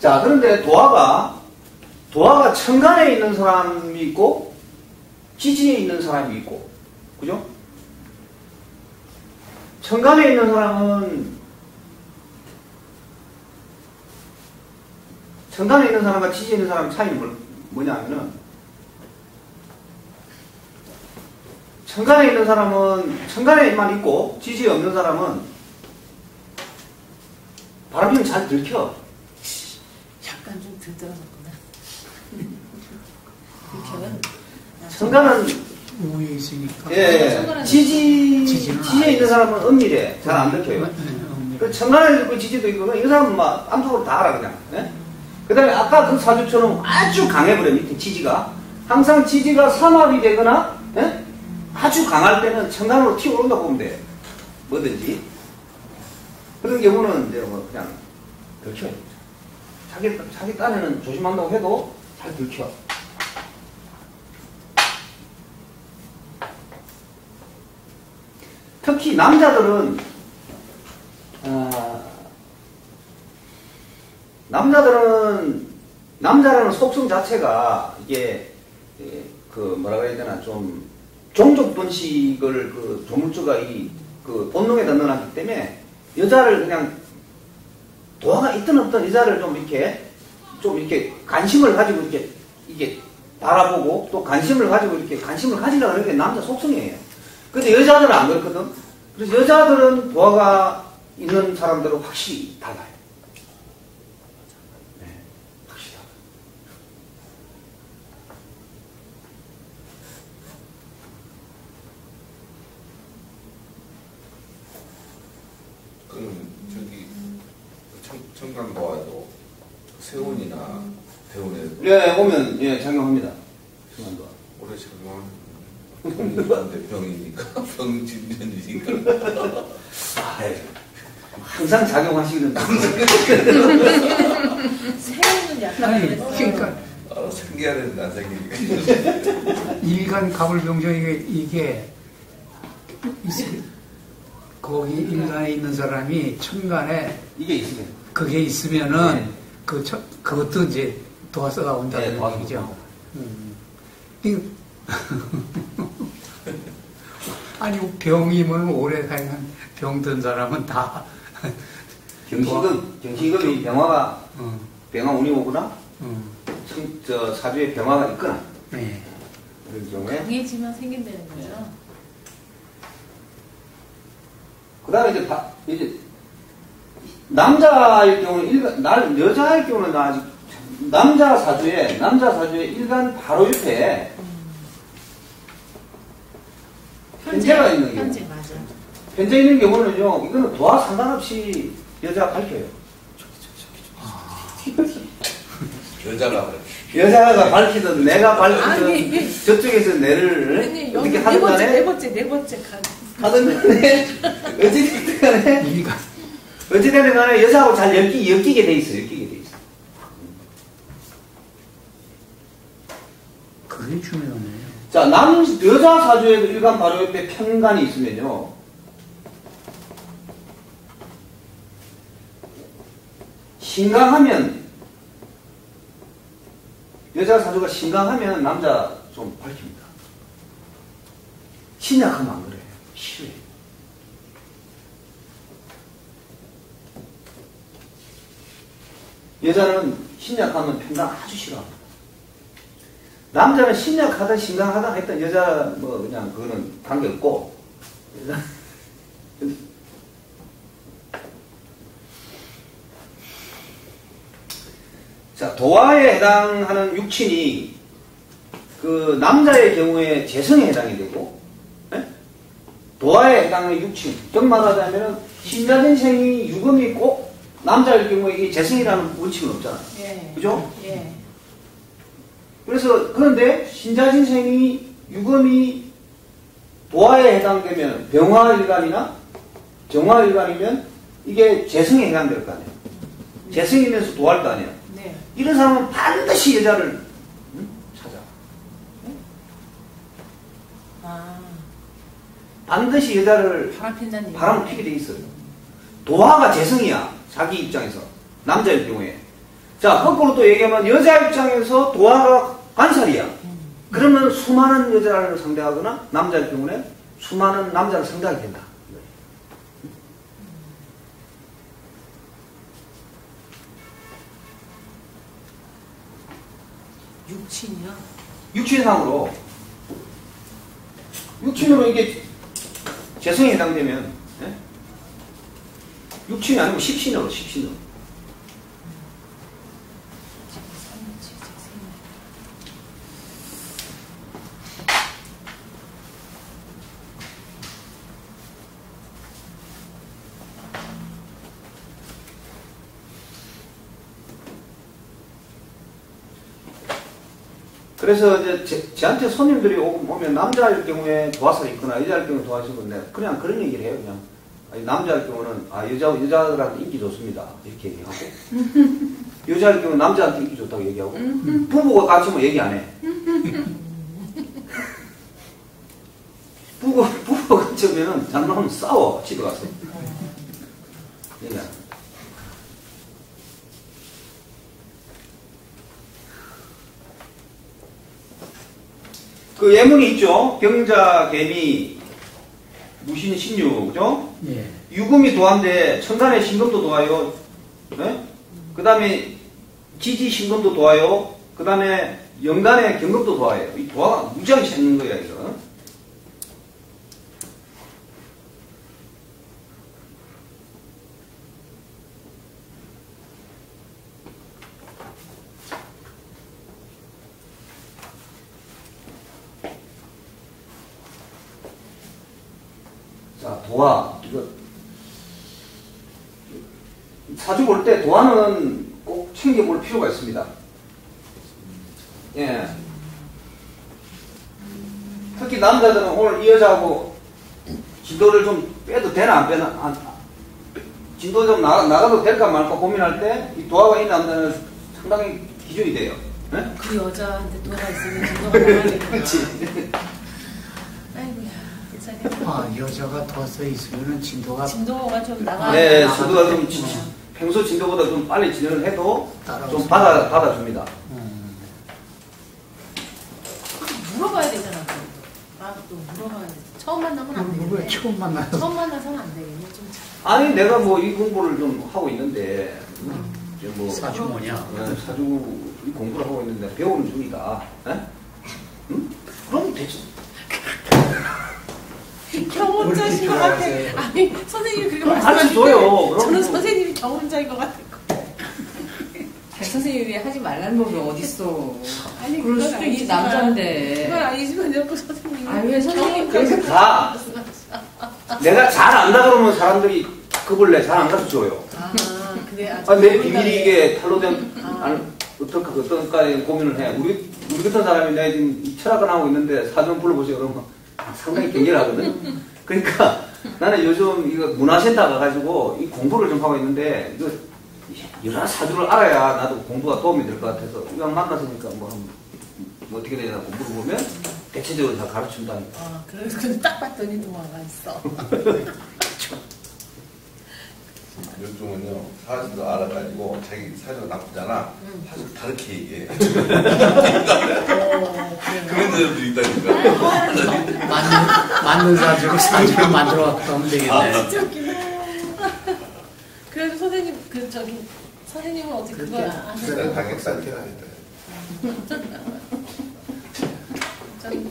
자, 그런데 도화가, 도화가 천간에 있는 사람이 있고, 지지에 있는 사람이 있고, 그죠? 천간에 있는 사람은 천간에 있는 사람과 지지에 있는 사람 차이는 뭘- 뭐냐면은 천간에 있는 사람은 천간에만 있고 지지에 없는 사람은 바람피면 잘 들켜. 약간 좀. 이렇게는 천간은 우에 있으니까. 예, 천간은 지지 지지는 지지에 있는 사람은 은밀해 잘 안 들켜요. 예, 음, 그 천간에 있고 지지도 있고 이 사람은 막 암속으로 다 알아 그냥. 예? 그 다음에 아까 그 사주처럼 아주 강해버려 밑에 지지가 항상 지지가 삼합이 되거나 예? 아주 강할 때는 천간으로 튀어오른다 보면 돼. 뭐든지 그런 경우는 이제 뭐 그냥 들켜요. 자기 자기 딴에는 조심한다고 해도 잘 들켜. 특히 남자들은 아, 남자들은 남자라는 속성 자체가 이게 예, 그 뭐라 그래야 되나 좀 종족 번식을 그 조물주가 이그 본능에 넣어놨기 때문에 여자를 그냥 도화가 있든 없든 여자를 좀 이렇게 좀 이렇게 관심을 가지고 이렇게 이게 바라보고 또 관심을 가지고 이렇게 관심을 가지려고 하는 게 남자 속성이에요. 근데 여자들은 안 그렇거든. 그래서 여자들은 도화가 있는 사람들은 확실히 달라요. 네, 확실히 달라요. 그럼 저기 청, 청강도와도 세운이나 대운에 예, 오면 예 작용합니다. 병인데 병이니까 <laughs> 병진전이니까 아, 예. 항상 작용하시거든. 새우는 <laughs> 약간. 그러니까 아, 생겨야 되는데 안 생기니까 <laughs> 일간 가불병정 이게 거기 일간에 있는 사람이 천간에 이게 있으면. 그게 있으면은 네. 그 저, 그것도 이제 도화서가 네, 온다는 도화서가 얘기죠. 음. 이- 아니 병이면 오래 사용한 병든 사람은 다 경식은, 경식은 병화가, 어, 병화 운이 오거나, 어, 청- 저 사주에 병화가 있거나, 네. 그런 경우에. 강해지면 생긴다는 거죠. 그 다음에 이제, 바- 이제, 남자일 경우는 일간, 날, 여자일 경우는 나 아직, 남자 사주에, 남자 사주에 일간 바로 옆에 현재가 있는 경우. 현재 맞아. 현재 있는 경우는요, 이거는 도와 상관없이 여자가 밝혀요. 여자가 그래. 여자가 밝히든 내가 밝히든. 저쪽에서 내를 어떻게 네 하든 번째, 네 간에 번째, 네 번째 간. 하든 간에 <laughs> 어찌됐든 간에 어찌됐든 간에 여자하고 잘 엮이, 엮이게 돼 있어 엮이게 돼 있어 그게 중요하네요. 자, 남, 여자 사주에도 일간 바로 옆에 편간이 있으면요. 신강하면 여자 사주가 신강하면 남자 좀 밝힙니다. 신약하면 안 그래 싫어해. 여자는 신약하면 평강 아주 싫어합니다. 남자는 신약하든 신강하든 했던 여자 뭐 그냥 그거는 관계 없고 여자- 자 도화에 해당하는 육친이 그 남자의 경우에 재성에 해당이 되고 예? 도화에 해당하는 육친 즉 말하자면 신자진생이 유금이 꼭 남자일 경우에 이게 재성이라는 원칙은 없잖아요. 예. 그죠? 예. 그래서 그런데 신자진생이 유금이 도화에 해당되면 병화일간이나 정화일간이면 이게 재성에 해당될 거 아니에요. 재성이면서 도화일 거 아니에요. 네. 이런 사람은 반드시 여자를 응? 찾아. 아, 반드시 여자를 바람. 바람을 피게 돼 있어요. 도화가 재성이야. 자기 입장에서. 남자일 경우에. 자, 거꾸로 또 얘기하면 여자 입장에서 도화가 관살이야. 그러면 수많은 여자를 상대하거나 남자일 경우에 수많은 남자를 상대하게 된다. 육친이요? 육친상으로 육친으로 이게 재성에 해당되면 예? 육친이 아니고 십신으로 십신으로 그래서 이제 제, 저한테 손님들이 오- 오면 남자일 경우에 도화살이 있거나 여자일 경우에 도화살이 있는데 그냥 그런 얘기를 해요 그냥. 아니, 남자일 경우는 아 여자 여자들한테 인기 좋습니다. 이렇게 얘기하고. <laughs> 여자일 경우 는 남자한테 인기 좋다고 얘기하고. 부부가 같이 뭐 얘기 안 해. <laughs> 부부 부부가 같이 오면은 장난하면 싸워 집에 가서 얘기 안 해. 그 예문이 있죠. 경자, 개미, 무신, 신유, 그죠? 예. 유금이 도화인데 천간에 신금도 도와요. 네? 그 다음에 지지 신금도 도와요. 그 다음에 연간에 경금도 도와요. 이 도화가 무지하게 찾는 거야, 이거. 자, 도화. 이거 사주 볼 때 도화는 꼭 챙겨볼 필요가 있습니다. 예. 특히 남자들은 오늘 이 여자하고 진도를 좀 빼도 되나 안 빼나 안, 진도 좀 나가, 나가도 될까 말까 고민할 때 이 도화가 이 남자는 상당히 기준이 돼요. 예? 그 여자한테 돈가 있으면 되구나. <laughs> 그렇지. 아이고야, 아, 여자가 더써 있으면 진도가 진도가 좀 나가. 네, 진도가 좀. 지- 평소 진도보다 좀 빨리 진행을 해도 따라오세요. 좀 받아, 받아줍니다. 음, 물어봐야 되잖아. 또. 아, 또 물어봐야 돼. 처음 만나면 안 되겠네. 처음 만나서 처음 만나서는 안 되겠네. 좀 잘. 아니, 내가 뭐 이 공부를 좀 하고 있는데, 이제 뭐, 사주 뭐냐. 네, 사주 이 공부를 하고 있는데 배우는 중이다. 에? 응? 그럼 되지. 경험자신 것 같아. 아니, 선생님이 그렇게. 그럼 저는 뭐. 선생님이 경험자인 것 같아요. 잘 선생님이 하지 말라는 법이 어딨어. 아니, 그럴 수도 있지, 남잔데. 그건 아니지만 자꾸 선생님이. 아, 왜 선생님 그래서 다 내가 잘 안다 그러면 사람들이 급을 내잘 안 가르쳐 줘요. 아, 그래. 아, 아, 내 비밀이 이게 탈로된, 아. 안, 어떨까, 어떨까에 고민을 해. 우리, 우리 같은 사람이 내가 지금 이 철학을 하고 있는데 사전 불러보세요. 그러면 상당히 경계하거든. 그러니까 나는 요즘 이거 문화센터 가가지고 이 공부를 좀 하고 있는데 이거 여러 사주를 알아야 나도 공부가 도움이 될 것 같아서 이왕 만났으니까 뭐, 뭐 어떻게 되냐고 물어보면 대체적으로 다 가르친다니까. 아, 그래서 딱 봤더니 동화가 있어. <laughs> 요즘은요 사실도 알아가지고 자기 사주가 나쁘잖아 사실 다르게 얘기해. <laughs> 그런 사람도 있다니까 맞는, 맞는 사주로 사주를 만들어 하면 되겠네. 진짜 웃기네. 그래도 선생님, 그, 저기, 선생님은 어떻게 그걸 그렇게 아세요? 내가 당했다니까 저기,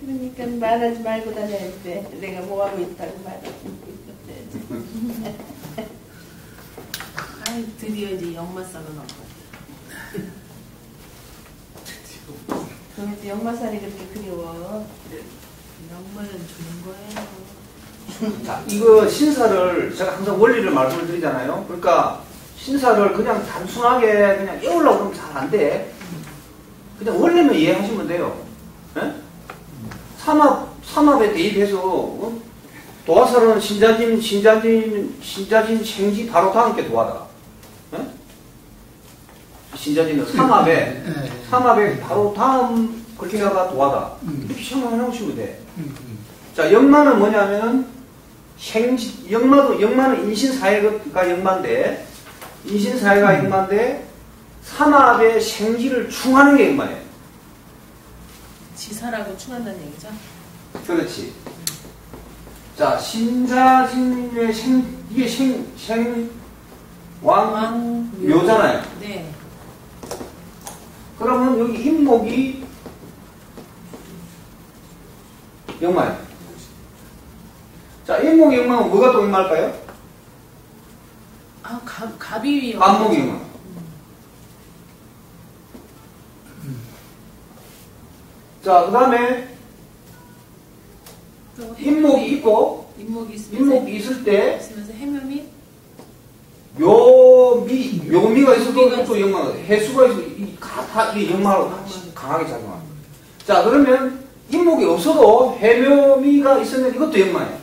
그러니까 말하지 말고 다녀야지. 내가 뭐 하고 있다고 말하고. 아이, 드디어 이제 역마살로 나고. 그럼 이제 역마살이 그렇게 그리워. 역마는 좋은 거예요. 자, 이거 신사를 제가 항상 원리를 말씀을 드리잖아요. 그러니까 신사를 그냥 단순하게 그냥 외우려고 그러면 잘 안 돼. 그냥 원리만 이해하시면 돼요. 예? 삼합, 삼합에 대입해서, 어? 도화살은 신자진, 신자진, 신자진 생지 바로 다음 게 도화다. 예? 신자진은 삼합에, 예, 삼합에 바로 다음 글자가 도화다. 음. 이렇게 생각해 놓으시면 돼. 음, 음. 자, 역마는 뭐냐면은 생지, 역마도, 역마는 인신사회가 역마인데, 인신사회가 역마인데, 삼합의 생지를 충하는 게 역마예요. 지사라고 충한다는 얘기죠? 그렇지. 자, 신자진의 생, 이게 생, 생, 왕, 왕, 묘잖아요. 네. 그러면 여기 인목이 역마예요. 자, 인목이 역마면 뭐가 또 역마일까요? 아, 갑, 갑이. 간목이 역마. 자, 그 다음에 또 인목이 있고, 인목이 있으면서. 있을 때, 있으면서 해묘미? 묘미, 묘미가 있어도 또 역마가, 해수가 있어도 이, 가- 다, 이게 역마로 강하게 작용합니다. 자, 그러면 인목이 없어도 해묘미가 있으면 이것도 역마예요.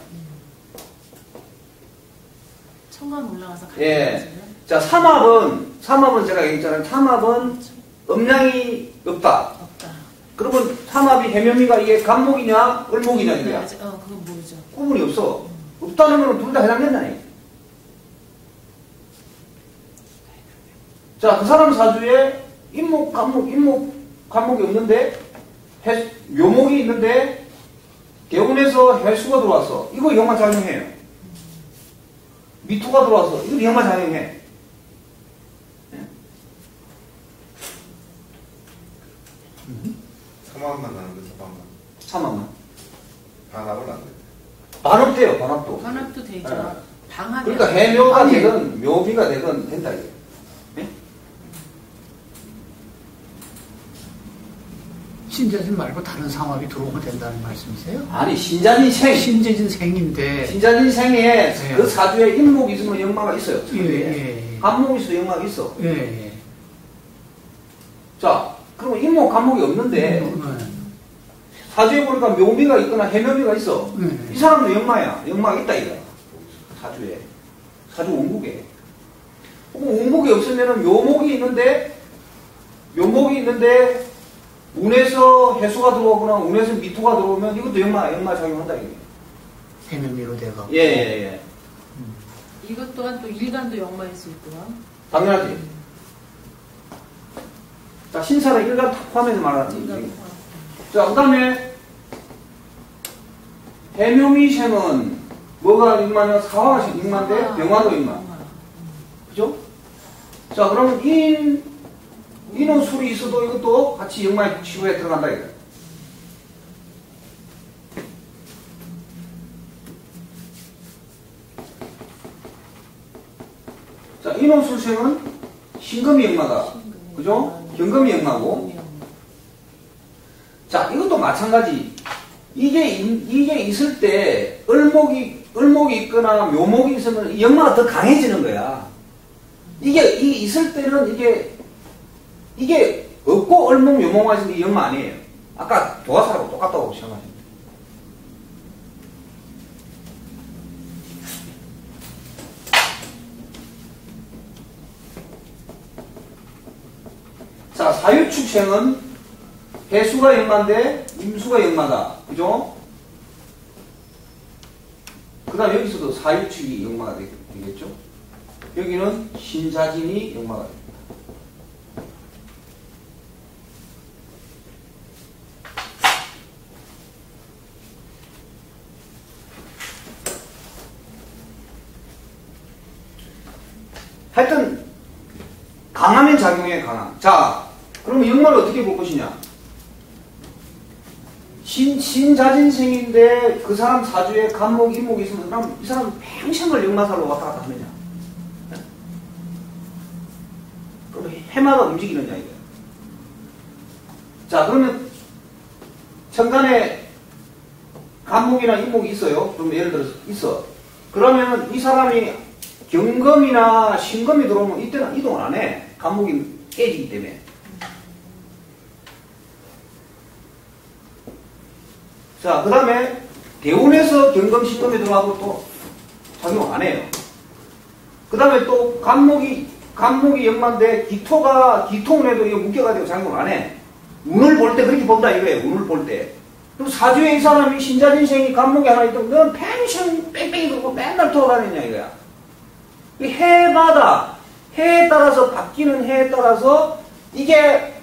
청감 올라가서 예. 자, 삼합은, 삼합은 제가 얘기했잖아요. 삼합은 음량이 없다. 없다. 그러면 삼합이 해묘미가 이게 간목이냐, 을목이냐, 네, 이거야. 아직- 어, 그건 모르죠. 구분이 없어. 없다는 건둘다 해당된다니. 자, 그 사람 사주에 인목, 간목, 인목, 간목이 없는데, 해, 묘목이 있는데, 개운에서 해수가 들어왔어. 이거 영마 작용해요. 미토가 들어왔어. 이거 영마 작용해. 사망만 나는 거 사망만 참아만. 반합은 안 돼. 반업돼요, 반업도. 반합도 되죠. 네. 방합이. 그러니까 해묘가 되건, 묘비가 되건 된다, 이게. 신자진 말고 다른 상황이 들어오면 된다는 말씀이세요? 아니, 신자진 생. 신재진 생인데 신자진 생에 네. 그 사주에 인목이 있으면 역마가 있어요. 예, 예, 예. 간목이 있어도 역마가 있어. 예, 예. 자, 그러면 인목, 간목이 없는데 음, 사주에 보니까 묘미가 있거나 해묘미가 있어. 음. 이 사람도 역마야. 역마가 있다 이거야. 사주에. 사주 원국에. 그럼 원국이 없으면은 묘목이 있는데 묘목이 있는데 운에서 해수가 들어오거나 운에서 미토가 들어오면 이것도 역마, 역마 작용한다, 이게. 해명미로 돼가. 예, 예, 예. 이것 또한 또 일간도 역마일 수 있구나. 당연하지. 자, 신사를 일간 다 포함해서 말하는 거지. 자, 그 다음에, 해묘미생은 뭐가 역마냐? 사화가 역마인데, 병화도 역마. 병화. 그죠? 자, 그러면 인, 인은 술이 있어도 이것도 같이 역마의 치유에 들어간다, 이거. 자, 인호술생은 신금이 역마다. 그죠? 경금이 역마고. 자, 이것도 마찬가지. 이게, 인- 이게 있을 때, 을목이, 을목이 있거나 묘목이 있으면 이 역마가 더 강해지는 거야. 이게, 이 있을 때는 이게, 이게 없고 을목 묘목만 있으면 이 역마 아니에요. 아까 도화사하고 똑같다고 생각하시면 돼요. 자, 사유축생은 해수가 역마인데 임수가 역마다. 그죠? 그 다음 여기서도 사유축이 역마가 되- 되겠죠? 여기는 신사진이 역마가 됩니다. 하여튼 강하면 작용해 강함. 자, 그러면 역마를 어떻게 볼 것이냐? 신, 신자진생인데 그 사람 사주에 간목, 이목이 있으면 그 사람, 이 사람 평생을 역마살로 왔다 갔다 하느냐? 네? 그럼 해마다 움직이느냐, 이거. 자, 그러면 천간에 간목이나 이목이 있어요. 그럼 예를 들어서 있어. 그러면 이 사람이 경금이나 신금이 들어오면 이때는 이동을 안 해. 간목이 깨지기 때문에. 자, 그 다음에 대운에서 경금, 신금이 들어가고 또 작용 안 해요. 그 다음에 또 간목이, 간목이 역마인데 기토가, 기토운에도 이거 묶여가지고 작용 안 해. 운을 볼 때 그렇게 본다 이거예요. 운을 볼 때. 그럼 사주에 이 사람이 신자진생이 간목이 하나 있다면 넌 평생 뺑뺑이 돌고 맨날 돌아다니냐 이거야. 이 해마다 해에 따라서 바뀌는 해에 따라서 이게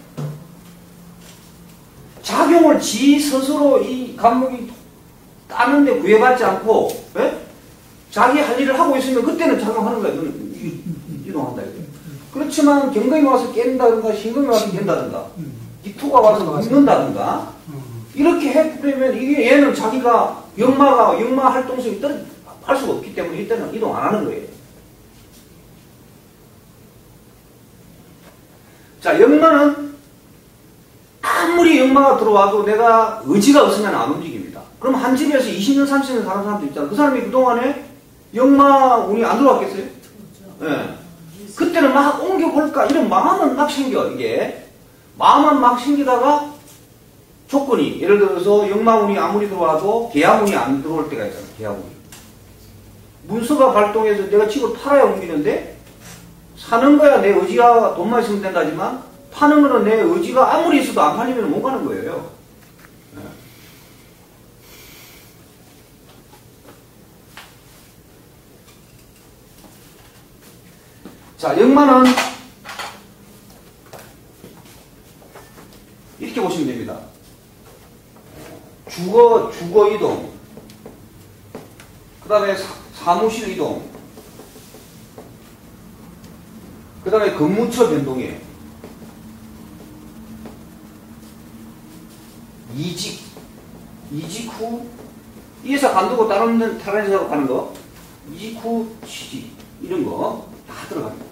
작용을 지 스스로 이 감목이 따는데 구애받지 않고 예? 자기 할 일을 하고 있으면 그때는 작용하는 거야. 이동한다 이거. 그렇지만 경금이 와서 깬다든가 신금이 와서 깬다든가 기토가 와서 묶는다든가 이렇게 해되면 이게 얘는 자기가 역마가 역마 활동성이 떨, 할 수가 없기 때문에 이때는 이동 안 하는 거예요. 자, 역마는 역마가 들어와도 내가 의지가 없으면 안 움직입니다. 그럼 한 집에서 20년, 30년 사는 사람도 있잖아. 그 사람이 그동안에 역마 운이 안 들어왔겠어요? 예. 그때는 막 옮겨볼까 이런 마음은 막 생겨 이게 마음은 막 생기다가 조건이 예를 들어서 역마운이 아무리 들어와도 계약 운이 안 들어올 때가 있잖아 계약 운이 문서가 발동해서 내가 집을 팔아야 옮기는데 사는 거야 내 의지가 돈만 있으면 된다지만 파는 거는 내 의지가 아무리 있어도 안 팔리면 못 가는 거예요 네. 자 역마는 이렇게 보시면 됩니다 주거, 주거 이동, 그 다음에 사무실 이동, 그 다음에 근무처 변동이에요. 이직, 이직 후, 이 회사 관두고 다른, 다른 회사로 가는 거, 이직 후 취직, 이런 거 다 들어갑니다.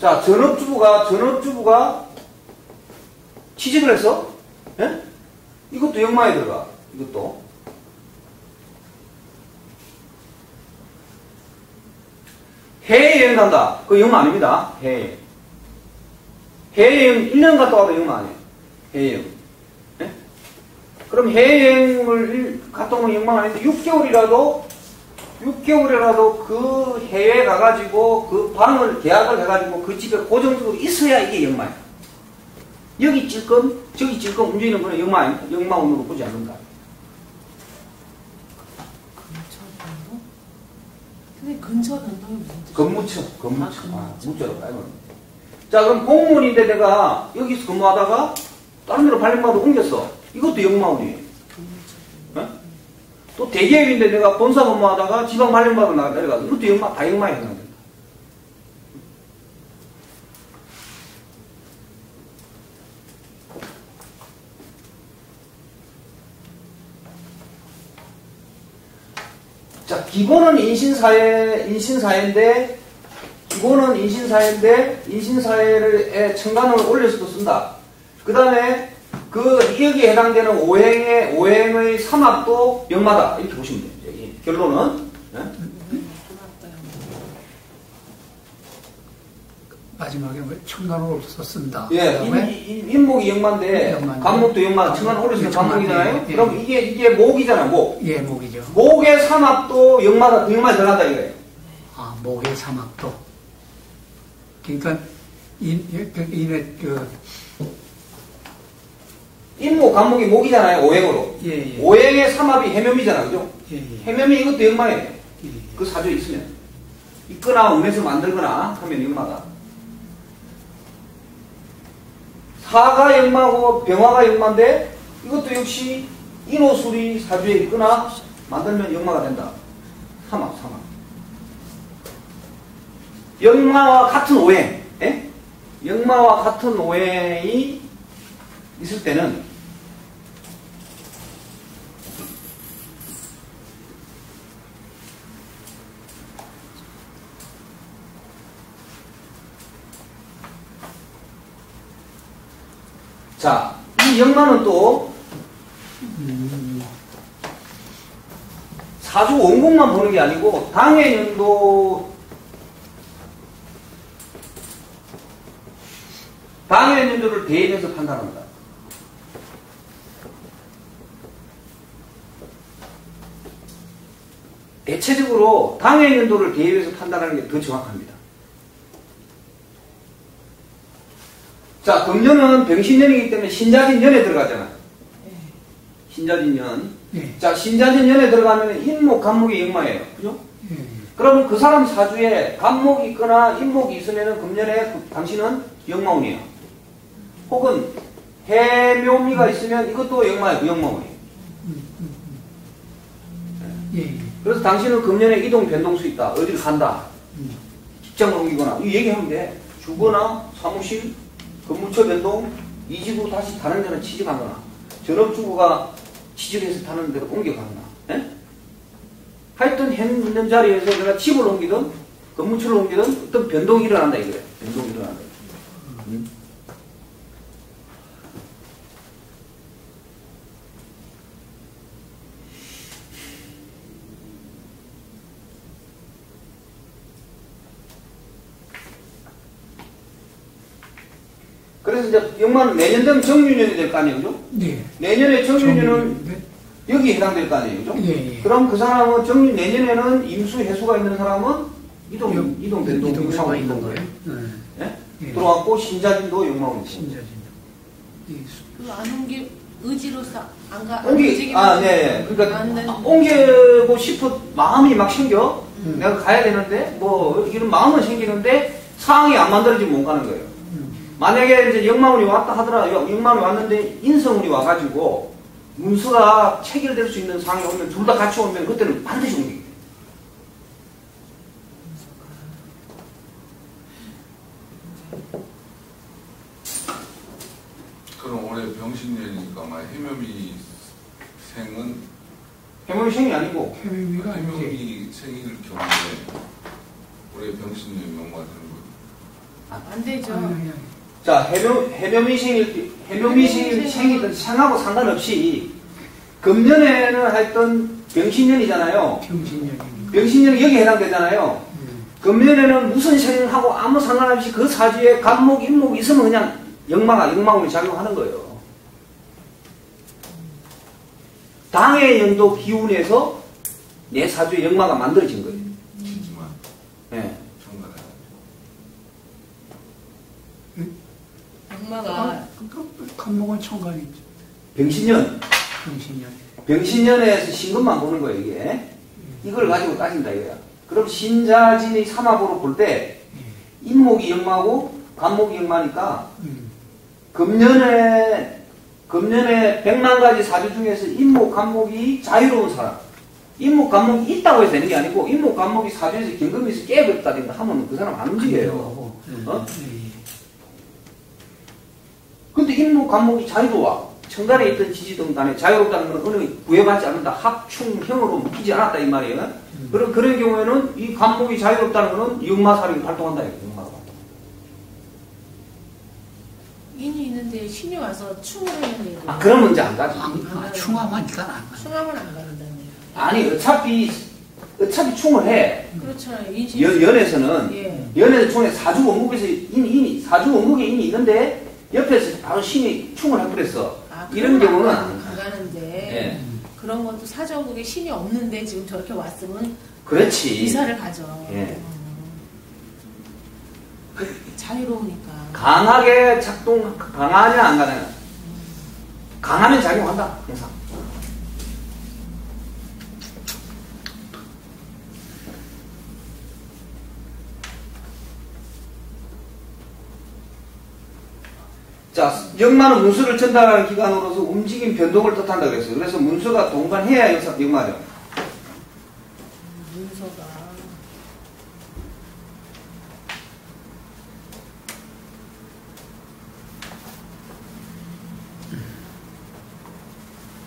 자, 전업주부가, 전업주부가 취직을 했어? 예? 이것도 역마에 들어가. 이것도. 해외 여행 간다. 그거 역마 아닙니다. 해외여행. 해외여행 1년 갔다 와도 역마 아니에요. 해외여행. 예? 그럼 해외여행을 일- 갔다 오면 역마 아닌데 6개월이라도 6개월이라도 그 해외 가가지고 그 방을 계약을 해가지고 그 집에 고정적으로 있어야 이게 역마야. 여기 찔끔 저기 찔끔 움직이는 거는 역마 역마운으로 보지 않는다. 근데 근처 변동이 무슨 뜻이에요? 근무처, 아, 근무처. 근무처. 아, 무처로 깔면. 자, 그럼 공무원인데 내가 여기서 근무하다가 다른 데로 발령받아 옮겼어. 이것도 역마운이에요. 어? 또 대기업인데 내가 본사 근무하다가 지방 발령받아 나가 내려가. 이것도 역마, 다 역마에 해당된다. 자, 기본은 인신사회, 인신사회인데, 기본은 인신사해인데, 인신사해를, 천간을 올려서도 쓴다. 그 다음에, 그, 여기에 해당되는 오행의, 오행의 삼합도 역마다. 이렇게 보시면 돼요. 여기. 결론은. 예? 마지막에 뭐 천간으로 쓴다. 예, 그다음에 인, 인, 인 목이 역마인데. 갑목도 역마, 천간 올려서 갑목이잖아요? 예, 예. 그럼 이게, 이게 목이잖아, 목. 예, 목이죠. 목의 삼합도 역마다, 역마에 들어간다 이거예요. 아, 목의 사막도. 그러니까 인, 예, 그, 인의 그, 인목, 간목이 목이잖아요, 오행으로. 예, 예. 오행의 삼합이 해묘미잖아, 그죠? 예, 예. 해면이 이것도 역마예요. 예, 그 사주에 있으면. 있거나 음에서 만들거나 하면 역마다. 사가 역마고 병화가 역마인데 이것도 역시 인호술이 사주에 있거나 만들면 역마가 된다. 삼합, 삼합. 역마와 같은 오행, 예? 역마와 같은 오행이 있을 때는 자, 이 역마는 또 음, 사주 원곡만 보는 게 아니고 당해 연도 당해 연도를 대입해서 판단합니다. 대체적으로 당해 연도를 대입해서 판단하는 게 더 정확합니다. 자, 금년은 병신년이기 때문에 신자진년에 들어가잖아. 신자진년. 예, 자, 신자진년에 들어가면 인목, 간목이 역마예요. 그죠? 예, 예. 그러면 그 사람 사주에 간목이 있거나 인목이 있으면 금년에 그- 당신은 역마운이에요. 혹은 해묘미가 있으면 이것도 역마예요. 역마운이에요. 예, 예. 그래서 당신은 금년에 이동 변동 수 있다. 어디를 간다. 음. 직장을 옮기거나 이 얘기하면 돼. 주거나 사무실, 근무처 변동, 이직으로 다시 다른 데로 취직하거나 전업주부가 취직해서 다른 데로 옮겨가거나 예? 하여튼 현 있는 자리에서 내가 집을 옮기든 근무처를 옮기든 어떤 변동이 일어난다 이거예요. 변동이 일어난다. 그래서 이제 영마는 내년 되면 정유년이 될 거 아니에요, 그죠? 예. 내년에 정유년은 정리인데, 여기 해당될 거 아니에요, 그죠? 예, 예. 그럼 그 사람은 정유 내년에는 임수 해수가 있는 사람은 이동 영- 이동 변동 이동수가 사고 있는 있는 거예요. 거예요. 예. 예? 예. 들어왔고 신자진도 영마원 신자진. 그안 옮기 의지로서 안 가. 안 옮기 아, 네, 네. 그러니까 아, 옮기고 싶어 마음이 막 생겨. 음. 내가 가야 되는데 뭐 이런 마음은 생기는데 상황이 안 만들어지면 못 가는 거예요. 음. 만약에 이제 영마운이 왔다 하더라, 영- 영마운이 왔는데 인성운이 와가지고 문서가 체결될 수 있는 상황이 오면 둘 다 같이 오면 그때는 반드시 옮기게 돼. 그럼 올해 병신년이니까 아마 해묘미 생은 해몽이 생이 아니고 해외미가 아니지. 해묘미 생일 경우에 올해 병신년 명만 되는 거예요. 안 되죠. 아니, 아니, 아니. 자 해묘 해묘미 생일 해묘미 생일 생이든 생하고 상관없이 금년에는 하여튼 병신년이잖아요. 평신년이니까. 병신년이 여기 해당되잖아요. 음. 금년에는 무슨 생하고 아무 상관없이 그 사주에 간목, 인목이 있으면 그냥 역마가 역마운이 작용하는 거예요. 당의 연도 기운에서 내 사주의 역마가 만들어진 거예요. 기지만 예. 정말 악마가 아, 그 간목은 청간이죠. 병신년, 정신년. 병신년에서 신금만 보는 거예요, 이게. 이걸 가지고 따진다, 이거야. 그럼 신자진의 삼합으로 볼 때, 인목이 역마고, 간목이 역마니까, 음. 금년에, 금년에 백만 가지 사주 중에서 인목, 간목이 자유로운 사람. 인목, 간목이 있다고 해서 되는 게 아니고, 인목, 간목이 사주에서 경금에서 깨버렸다든가 하면 그 사람 안 움직여요. 어? 예. 근데 인목, 간목이 자유로워. 천간에 있던 지지등 간에 자유롭다는 건 어느 구애받지 않는다. 합충형으로 묶이지 않았다 이 말이에요. 그런 그런 경우에는 이 간목이 자유롭다는 것은 역마사력이 활동한다 이거 역마가. 인이 있는데 신이 와서 충을 하는 얘기. 아 그러면 이제 안 가지. 아, 충함하니까 안 가. 충하면 안 가는다는 얘기. 아니 어차피 어차피 충을 해. 그렇잖아요. 인신. 연, 연에서는 예. 연에서 충에 사주 원목에서 인, 인이 사주 원목에 인이 있는데 옆에서 바로 신이 충을 해버렸어. 아, 이런 경우는 안 가. 가는데 예. 그런 것도 사정국에 신이 없는데 지금 저렇게 왔으면 그렇지. 이사를 가죠. 예. 음. 자유로우니까. 강하게 작동 강하냐 안 강하냐. 강하면 작용한다 항상. 자, 역마는 문수를 전달하는 기관으로서 움직임 변동을 뜻한다 그랬어요. 그래서 문수가 동반해야 역사 역마죠. 문서가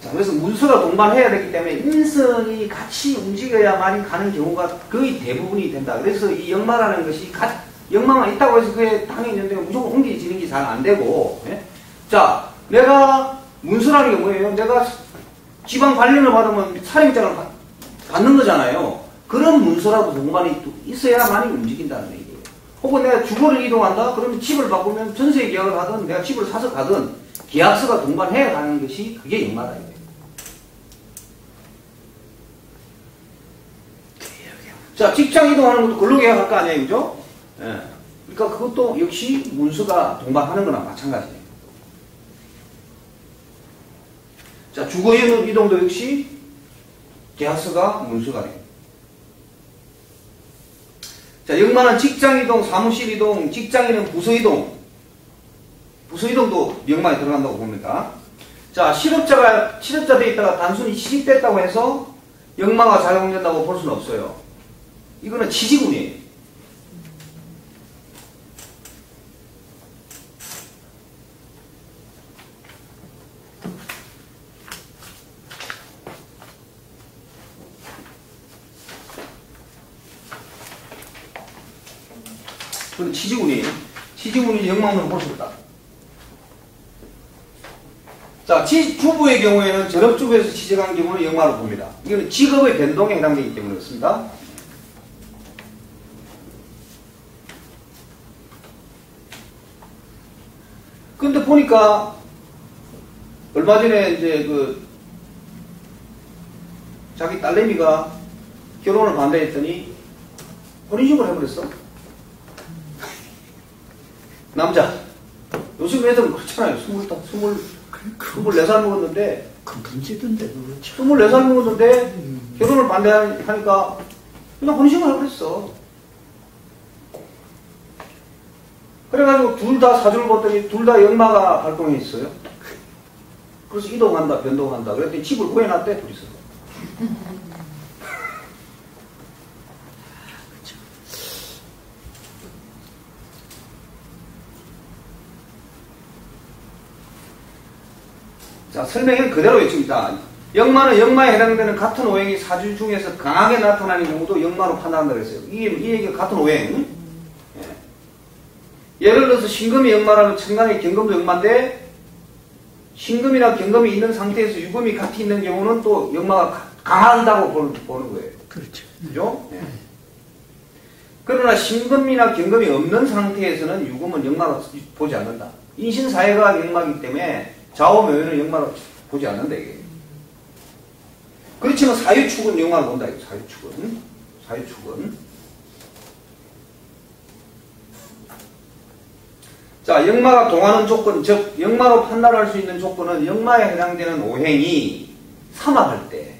자, 그래서 문서가 동반해야 되기 때문에 인성이 같이 움직여야만 가는 경우가 거의 대부분이 된다. 그래서 이 역마라는 것이 가, 역마가 있다고 해서 그게 당연히 있는데 무조건 옮겨지는 게 잘 안 되고. 예? 자, 내가 문서라는 게 뭐예요? 내가 지방 관련을 받으면 사령장을 받, 받는 거잖아요. 그런 문서라도 동반이 또 있어야만이 움직인다는 얘기예요. 혹은 내가 주거를 이동한다? 그러면 집을 바꾸면 전세 계약을 하든 내가 집을 사서 가든 계약서가 동반해야 가는 것이 그게 역마다 이거예요. 자, 직장 이동하는 것도 근로계약 할 거 아니에요, 그죠? 예. 그러니까 그것도 역시 문서가 동반하는 거나 마찬가지예요. 자, 주거 이동도 역시 계약서가 문서가 돼요. 자, 역마는 직장 이동, 사무실 이동, 직장인은 부서 이동, 부서 이동도 역마에 들어간다고 봅니다. 자, 실업자가, 실업자 돼 있다가 단순히 취직됐다고 해서 역마가 작용된다고 볼 수는 없어요. 이거는 지지군이에요. 그건 치지군이에요. 치지군이 역망으로 볼수 없다. 자, 치, 주부의 경우에는 전업주부에서 취직한 경우는 역마로 봅니다. 이거는 직업의 변동에 해당되기 때문에 그렇습니다. 근데 보니까 얼마 전에 이제 그 자기 딸내미가 결혼을 반대했더니 혼인신고를 해버렸어. 남자. 요즘 애들은 그렇잖아요. 스물, 스물, 스물네 살 먹었는데, 그 문제던데 그렇죠. 스물네 살 먹었는데, 음. 결혼을 반대하니까, 그냥 혼인신고를 해버렸어. 그래가지고 둘 다 사주를 봤더니 둘 다 역마가 활동해 있어요. 그래서 이동한다, 변동한다. 그랬더니 집을 구해놨대, 둘이서. 자, 설명은 그대로 외칩니다. 역마는 역마에 해당되는 같은 오행이 사주 중에서 강하게 나타나는 경우도 역마로 판단한다 그랬어요. 이게, 이 얘기가 같은 오행. 예. 예를 들어서 신금이 역마라면 천간의 경금도 역마인데 신금이나 경금이 있는 상태에서 유금이 같이 있는 경우는 또 역마가 가- 강하다고 보는, 거예요. 그렇죠. 그죠? 예. 그러나 신금이나 경금이 없는 상태에서는 유금은 역마로 보지 않는다. 인신사회가 역마이기 때문에 좌우묘연은 역마로 보지 않는다. 이게. 그렇지만 사유축은 영화를 본다. 이거 사유축은. 사유축은. 자, 역마가 동하는 조건, 즉, 역마로 판단할 수 있는 조건은 역마에 해당되는 오행이 삼합할 때.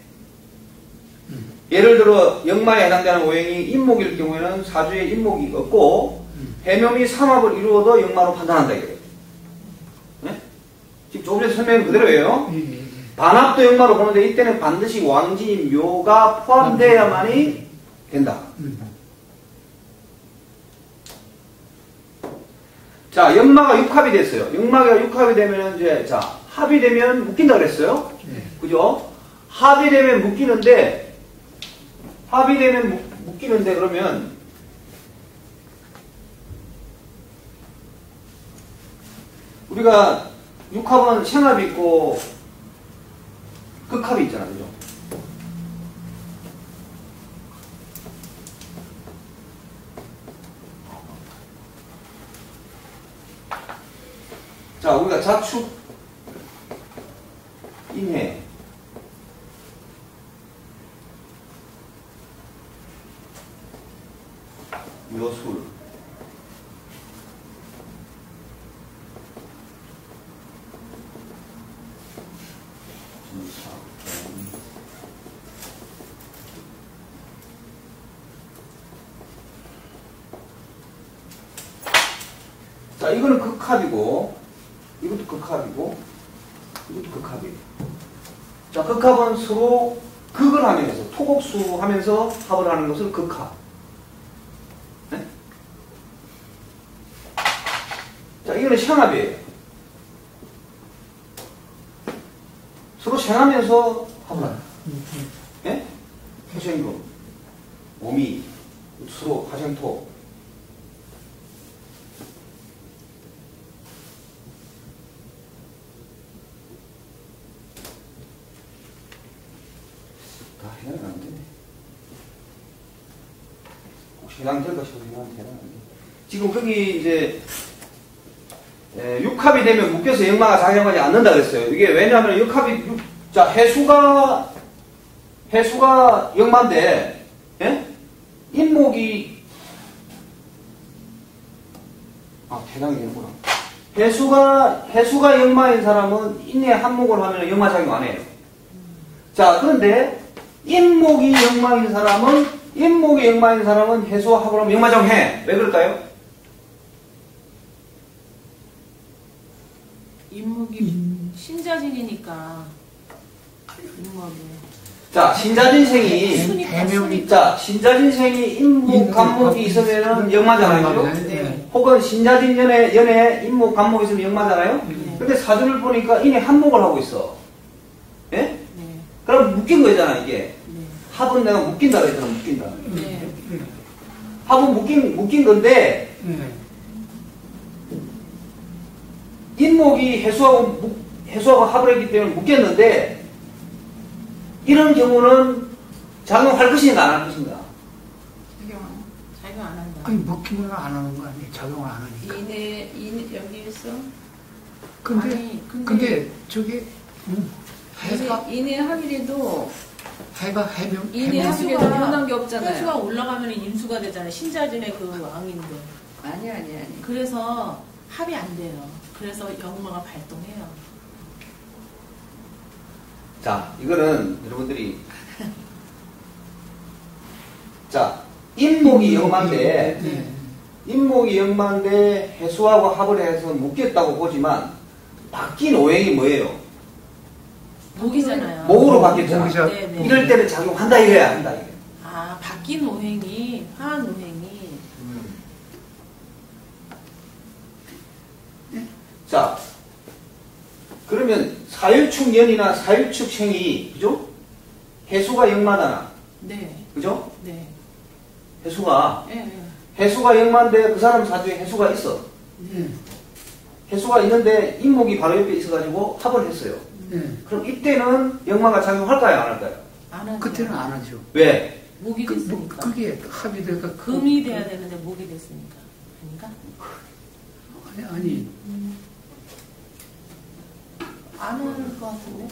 예를 들어, 역마에 해당되는 오행이 인목일 경우에는 사주에 인목이 없고, 해묘이 삼합을 이루어도 역마로 판단한다, 이거예요. 네? 지금 조금 전에 설명 그대로예요. 예, 예, 예. 반합도 역마로 보는데 이때는 반드시 왕지, 묘가 포함돼야만이 된다. 음. 자, 역마가 육합이 됐어요. 역마가 육합이 되면 이제 자 합이 되면 묶인다 그랬어요. 예. 그죠? 합이 되면 묶이는데 합이 되면 묶, 묶이는데 그러면 우리가 육합은 생합이 있고 극합이 있잖아, 그죠? 자, 우리가 자축, 인해, 묘술, 진사, 자, 이거는 극합이고, 이것도 극합이고, 이것도 극합이에요. 자, 극합은 서로 극을 하면서, 토곡수 하면서 합을 하는 것을 극합. 네? 자, 이거는 생합이에요. 서로 생하면서 합을 하는 예? 화생금, 오미, 수로, 화생토. 다 해당이 안 되네. 해당이 안 돼. 지금 거기 이제 에, 육합이 되면 묶여서 역마가 작용하지 않는다 그랬어요. 이게 왜냐하면 육합이 육- 자 해수가 해수가 역마인데 예? 인목이 아 해당이 되는구나. 해수가 해수가 역마인 사람은 인의 한목을 하면 역마 작용 안 해요. 자, 그런데 인목이 역마인 사람은 인목이 역마인 사람은 합을 하면 역마정해. 왜 그럴까요? 인목이 신자진이니까 인목이 자, 신자진생이 순이니까 해명이 순이니까. 자, 신자진생이 인목 간목이 있으면은 역마잖아요. 네. 혹은 신자진 연애 연애 인목 간목이 있으면 역마잖아요. 네. 근데 사주를 보니까 인의 한목을 하고 있어. 예? 네. 그럼 묶인 거잖아, 이게. 네. 합은 내가 묶인다 그랬잖아, 묶인다. 네. 합은 묶인 묶인 건데 예. 인목이 해수하고 묵- 해수하고 합을 했기 때문에 묶였는데 이런 경우는 작용할 것인가 안 할 것인가? 자기가 안 한다. 아니 먹히면 안 하는 거 아니에요? 작용을 안 하니까. 이내 이내 여기에서 근데 아니, 근데- 근데 저게 음, 해가 이내 합의도 해가 해명 해명- 합의도 변한 게 없잖아요. 횟수가 올라가면 인수가 되잖아요. 신자진의 그 왕인데. 아니 아니 아니. 그래서 합이 안 돼요. 그래서 역마가 발동해요. 자, 이거는 여러분들이 <laughs> 자 인목이 역마인데 네. 인목이 역마인데 해수하고 합을 해서 묶였다고 보지만 바뀐 오행이 뭐예요? 목이잖아요. 목으로 바뀌었잖아. 목이죠. 네, 네. 이럴 때는 작용한다 이래야 한다 이게. 아, 바뀐 오행이, 화한 오행이. 자, 그러면 사유축 년이나 사유축 생이 그죠? 해수가 역마잖아. 네, 그죠? 네. 해수가 예, 예. 해수가 역마인데 그 사람 사주에 해수가 있어. 예. 해수가 있는데 인목이 바로 옆에 있어가지고 합을 했어요. 예. 그럼 이때는 역마가 작용할까요, 안 할까요? 안 하죠. 그때는 안 하죠. 왜? 목이 그, 뭐, 됐으니까. 그게 합이 돼가 금이 돼야 되는데 목이 됐으니까. 아닌가? 아니 아니 안 오는 것 같은데?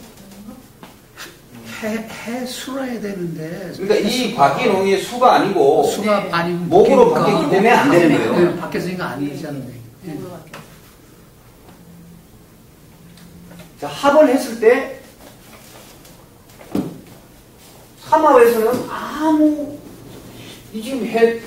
해, 해 수라 해야 되는데. 그러니까 이 바뀐 오행의 수가 아니고 수가 네. 아니면 목으로 바뀌기 때문에 안 되는 거예요. 네, 바뀌었으니까 아니잖아요. 예. 목으로 바뀌어. 자, 합을 했을 때 삼합에서는 아무 이 지금 해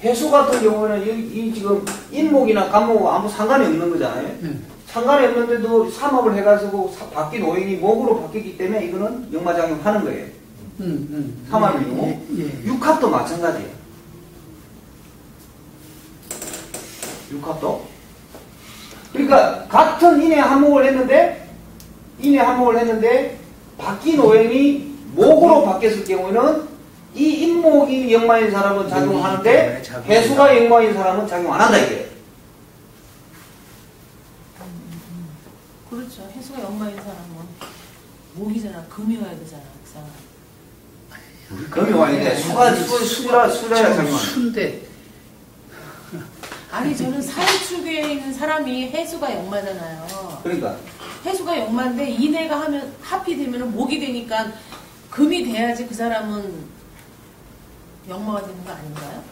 해수 같은 경우는 이, 이 지금 인목이나 간목하고 아무 상관이 없는 거잖아요. 예. 상관이 없는데도 삼합을 해가지고 사- 바뀐 오행이 목으로 바뀌기 때문에 이거는 역마작용 하는 거예요. 음, 음. 삼합이 예, 고 예, 예. 육합도 마찬가지예요. 육합도. 그러니까 같은 인의 한목을 했는데 인의 한목을 했는데 바뀐 오행이 목으로 바뀌었을 경우에는 이 인목이 역마인 사람은 작용하는데 해수가 역마인 사람은 작용 안 한다 이게. 그렇죠. 해수가 역마인 사람은 목이잖아. 금이 와야 되잖아. 그 사람. 그럼이 와인데 수가 수 수라 수라야. 순대 아니 저는 사유축에 있는 사람이 해수가 역마잖아요. 그러니까 해수가 역마인데 이내가 하면 합이 되면 목이 되니까 금이 돼야지 그 사람은 역마가 되는 거 아닌가요?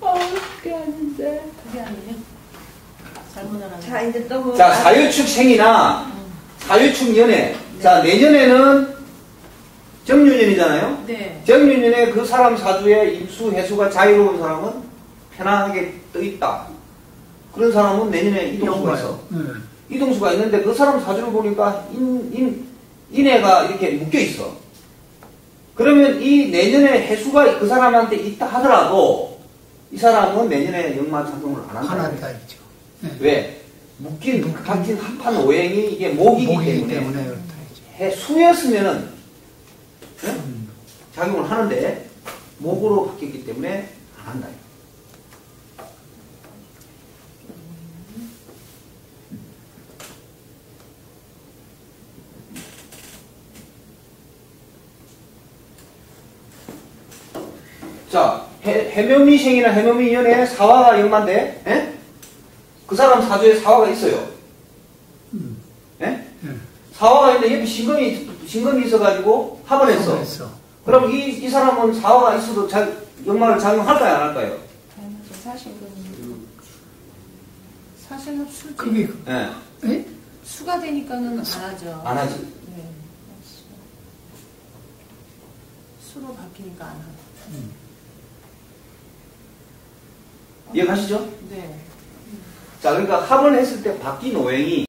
어, 그게 아닌데. 그게 아니에요. 잘못 알았네. 자, 이제 또 뭐. 자 사유축 생이나 사유축 연애. 자 내년에는 정유년이잖아요. 네. 정유년에 그 사람 사주에 임수 해수가 자유로운 사람은 편안하게 떠 있다. 그런 사람은 내년에 이동수가 있어. 예. 이동수가 있는데 그 사람 사주를 보니까 인, 인, 인해가 이렇게 묶여 있어. 그러면 이 내년에 해수가 그 사람한테 있다 하더라도 이 사람은 내년에 연마 작용을 안 한다. 화난다 이죠. 예. 왜? 묶인, 박힌 합한 오행이 이게 목이기 목이기 때문에, 때문에 그렇다 이죠. 해, 수였으면은 응? 작용을 하는데 목으로 바뀌었기 때문에 안 한다. 자, 해, 해묘미생이나 해묘미연에 사화가 연만데, 예? 그 사람 사주에 사화가 있어요. 음. 사화가 있는데 옆에 신금이, 신금이 있어가지고 합을 했어. 했어. 그럼 이, 이 사람은 사화가 있어도 자, 역마를 작용할까요, 안 할까요? 사실은. 사실은 수지. 그게 예. 예? 수가 되니까는 안 하죠. 안 하지. 네. 수 로 바뀌니까 안 하죠. 이해가시죠? 네. 자, 그러니까 합을 했을 때 바뀐 오행이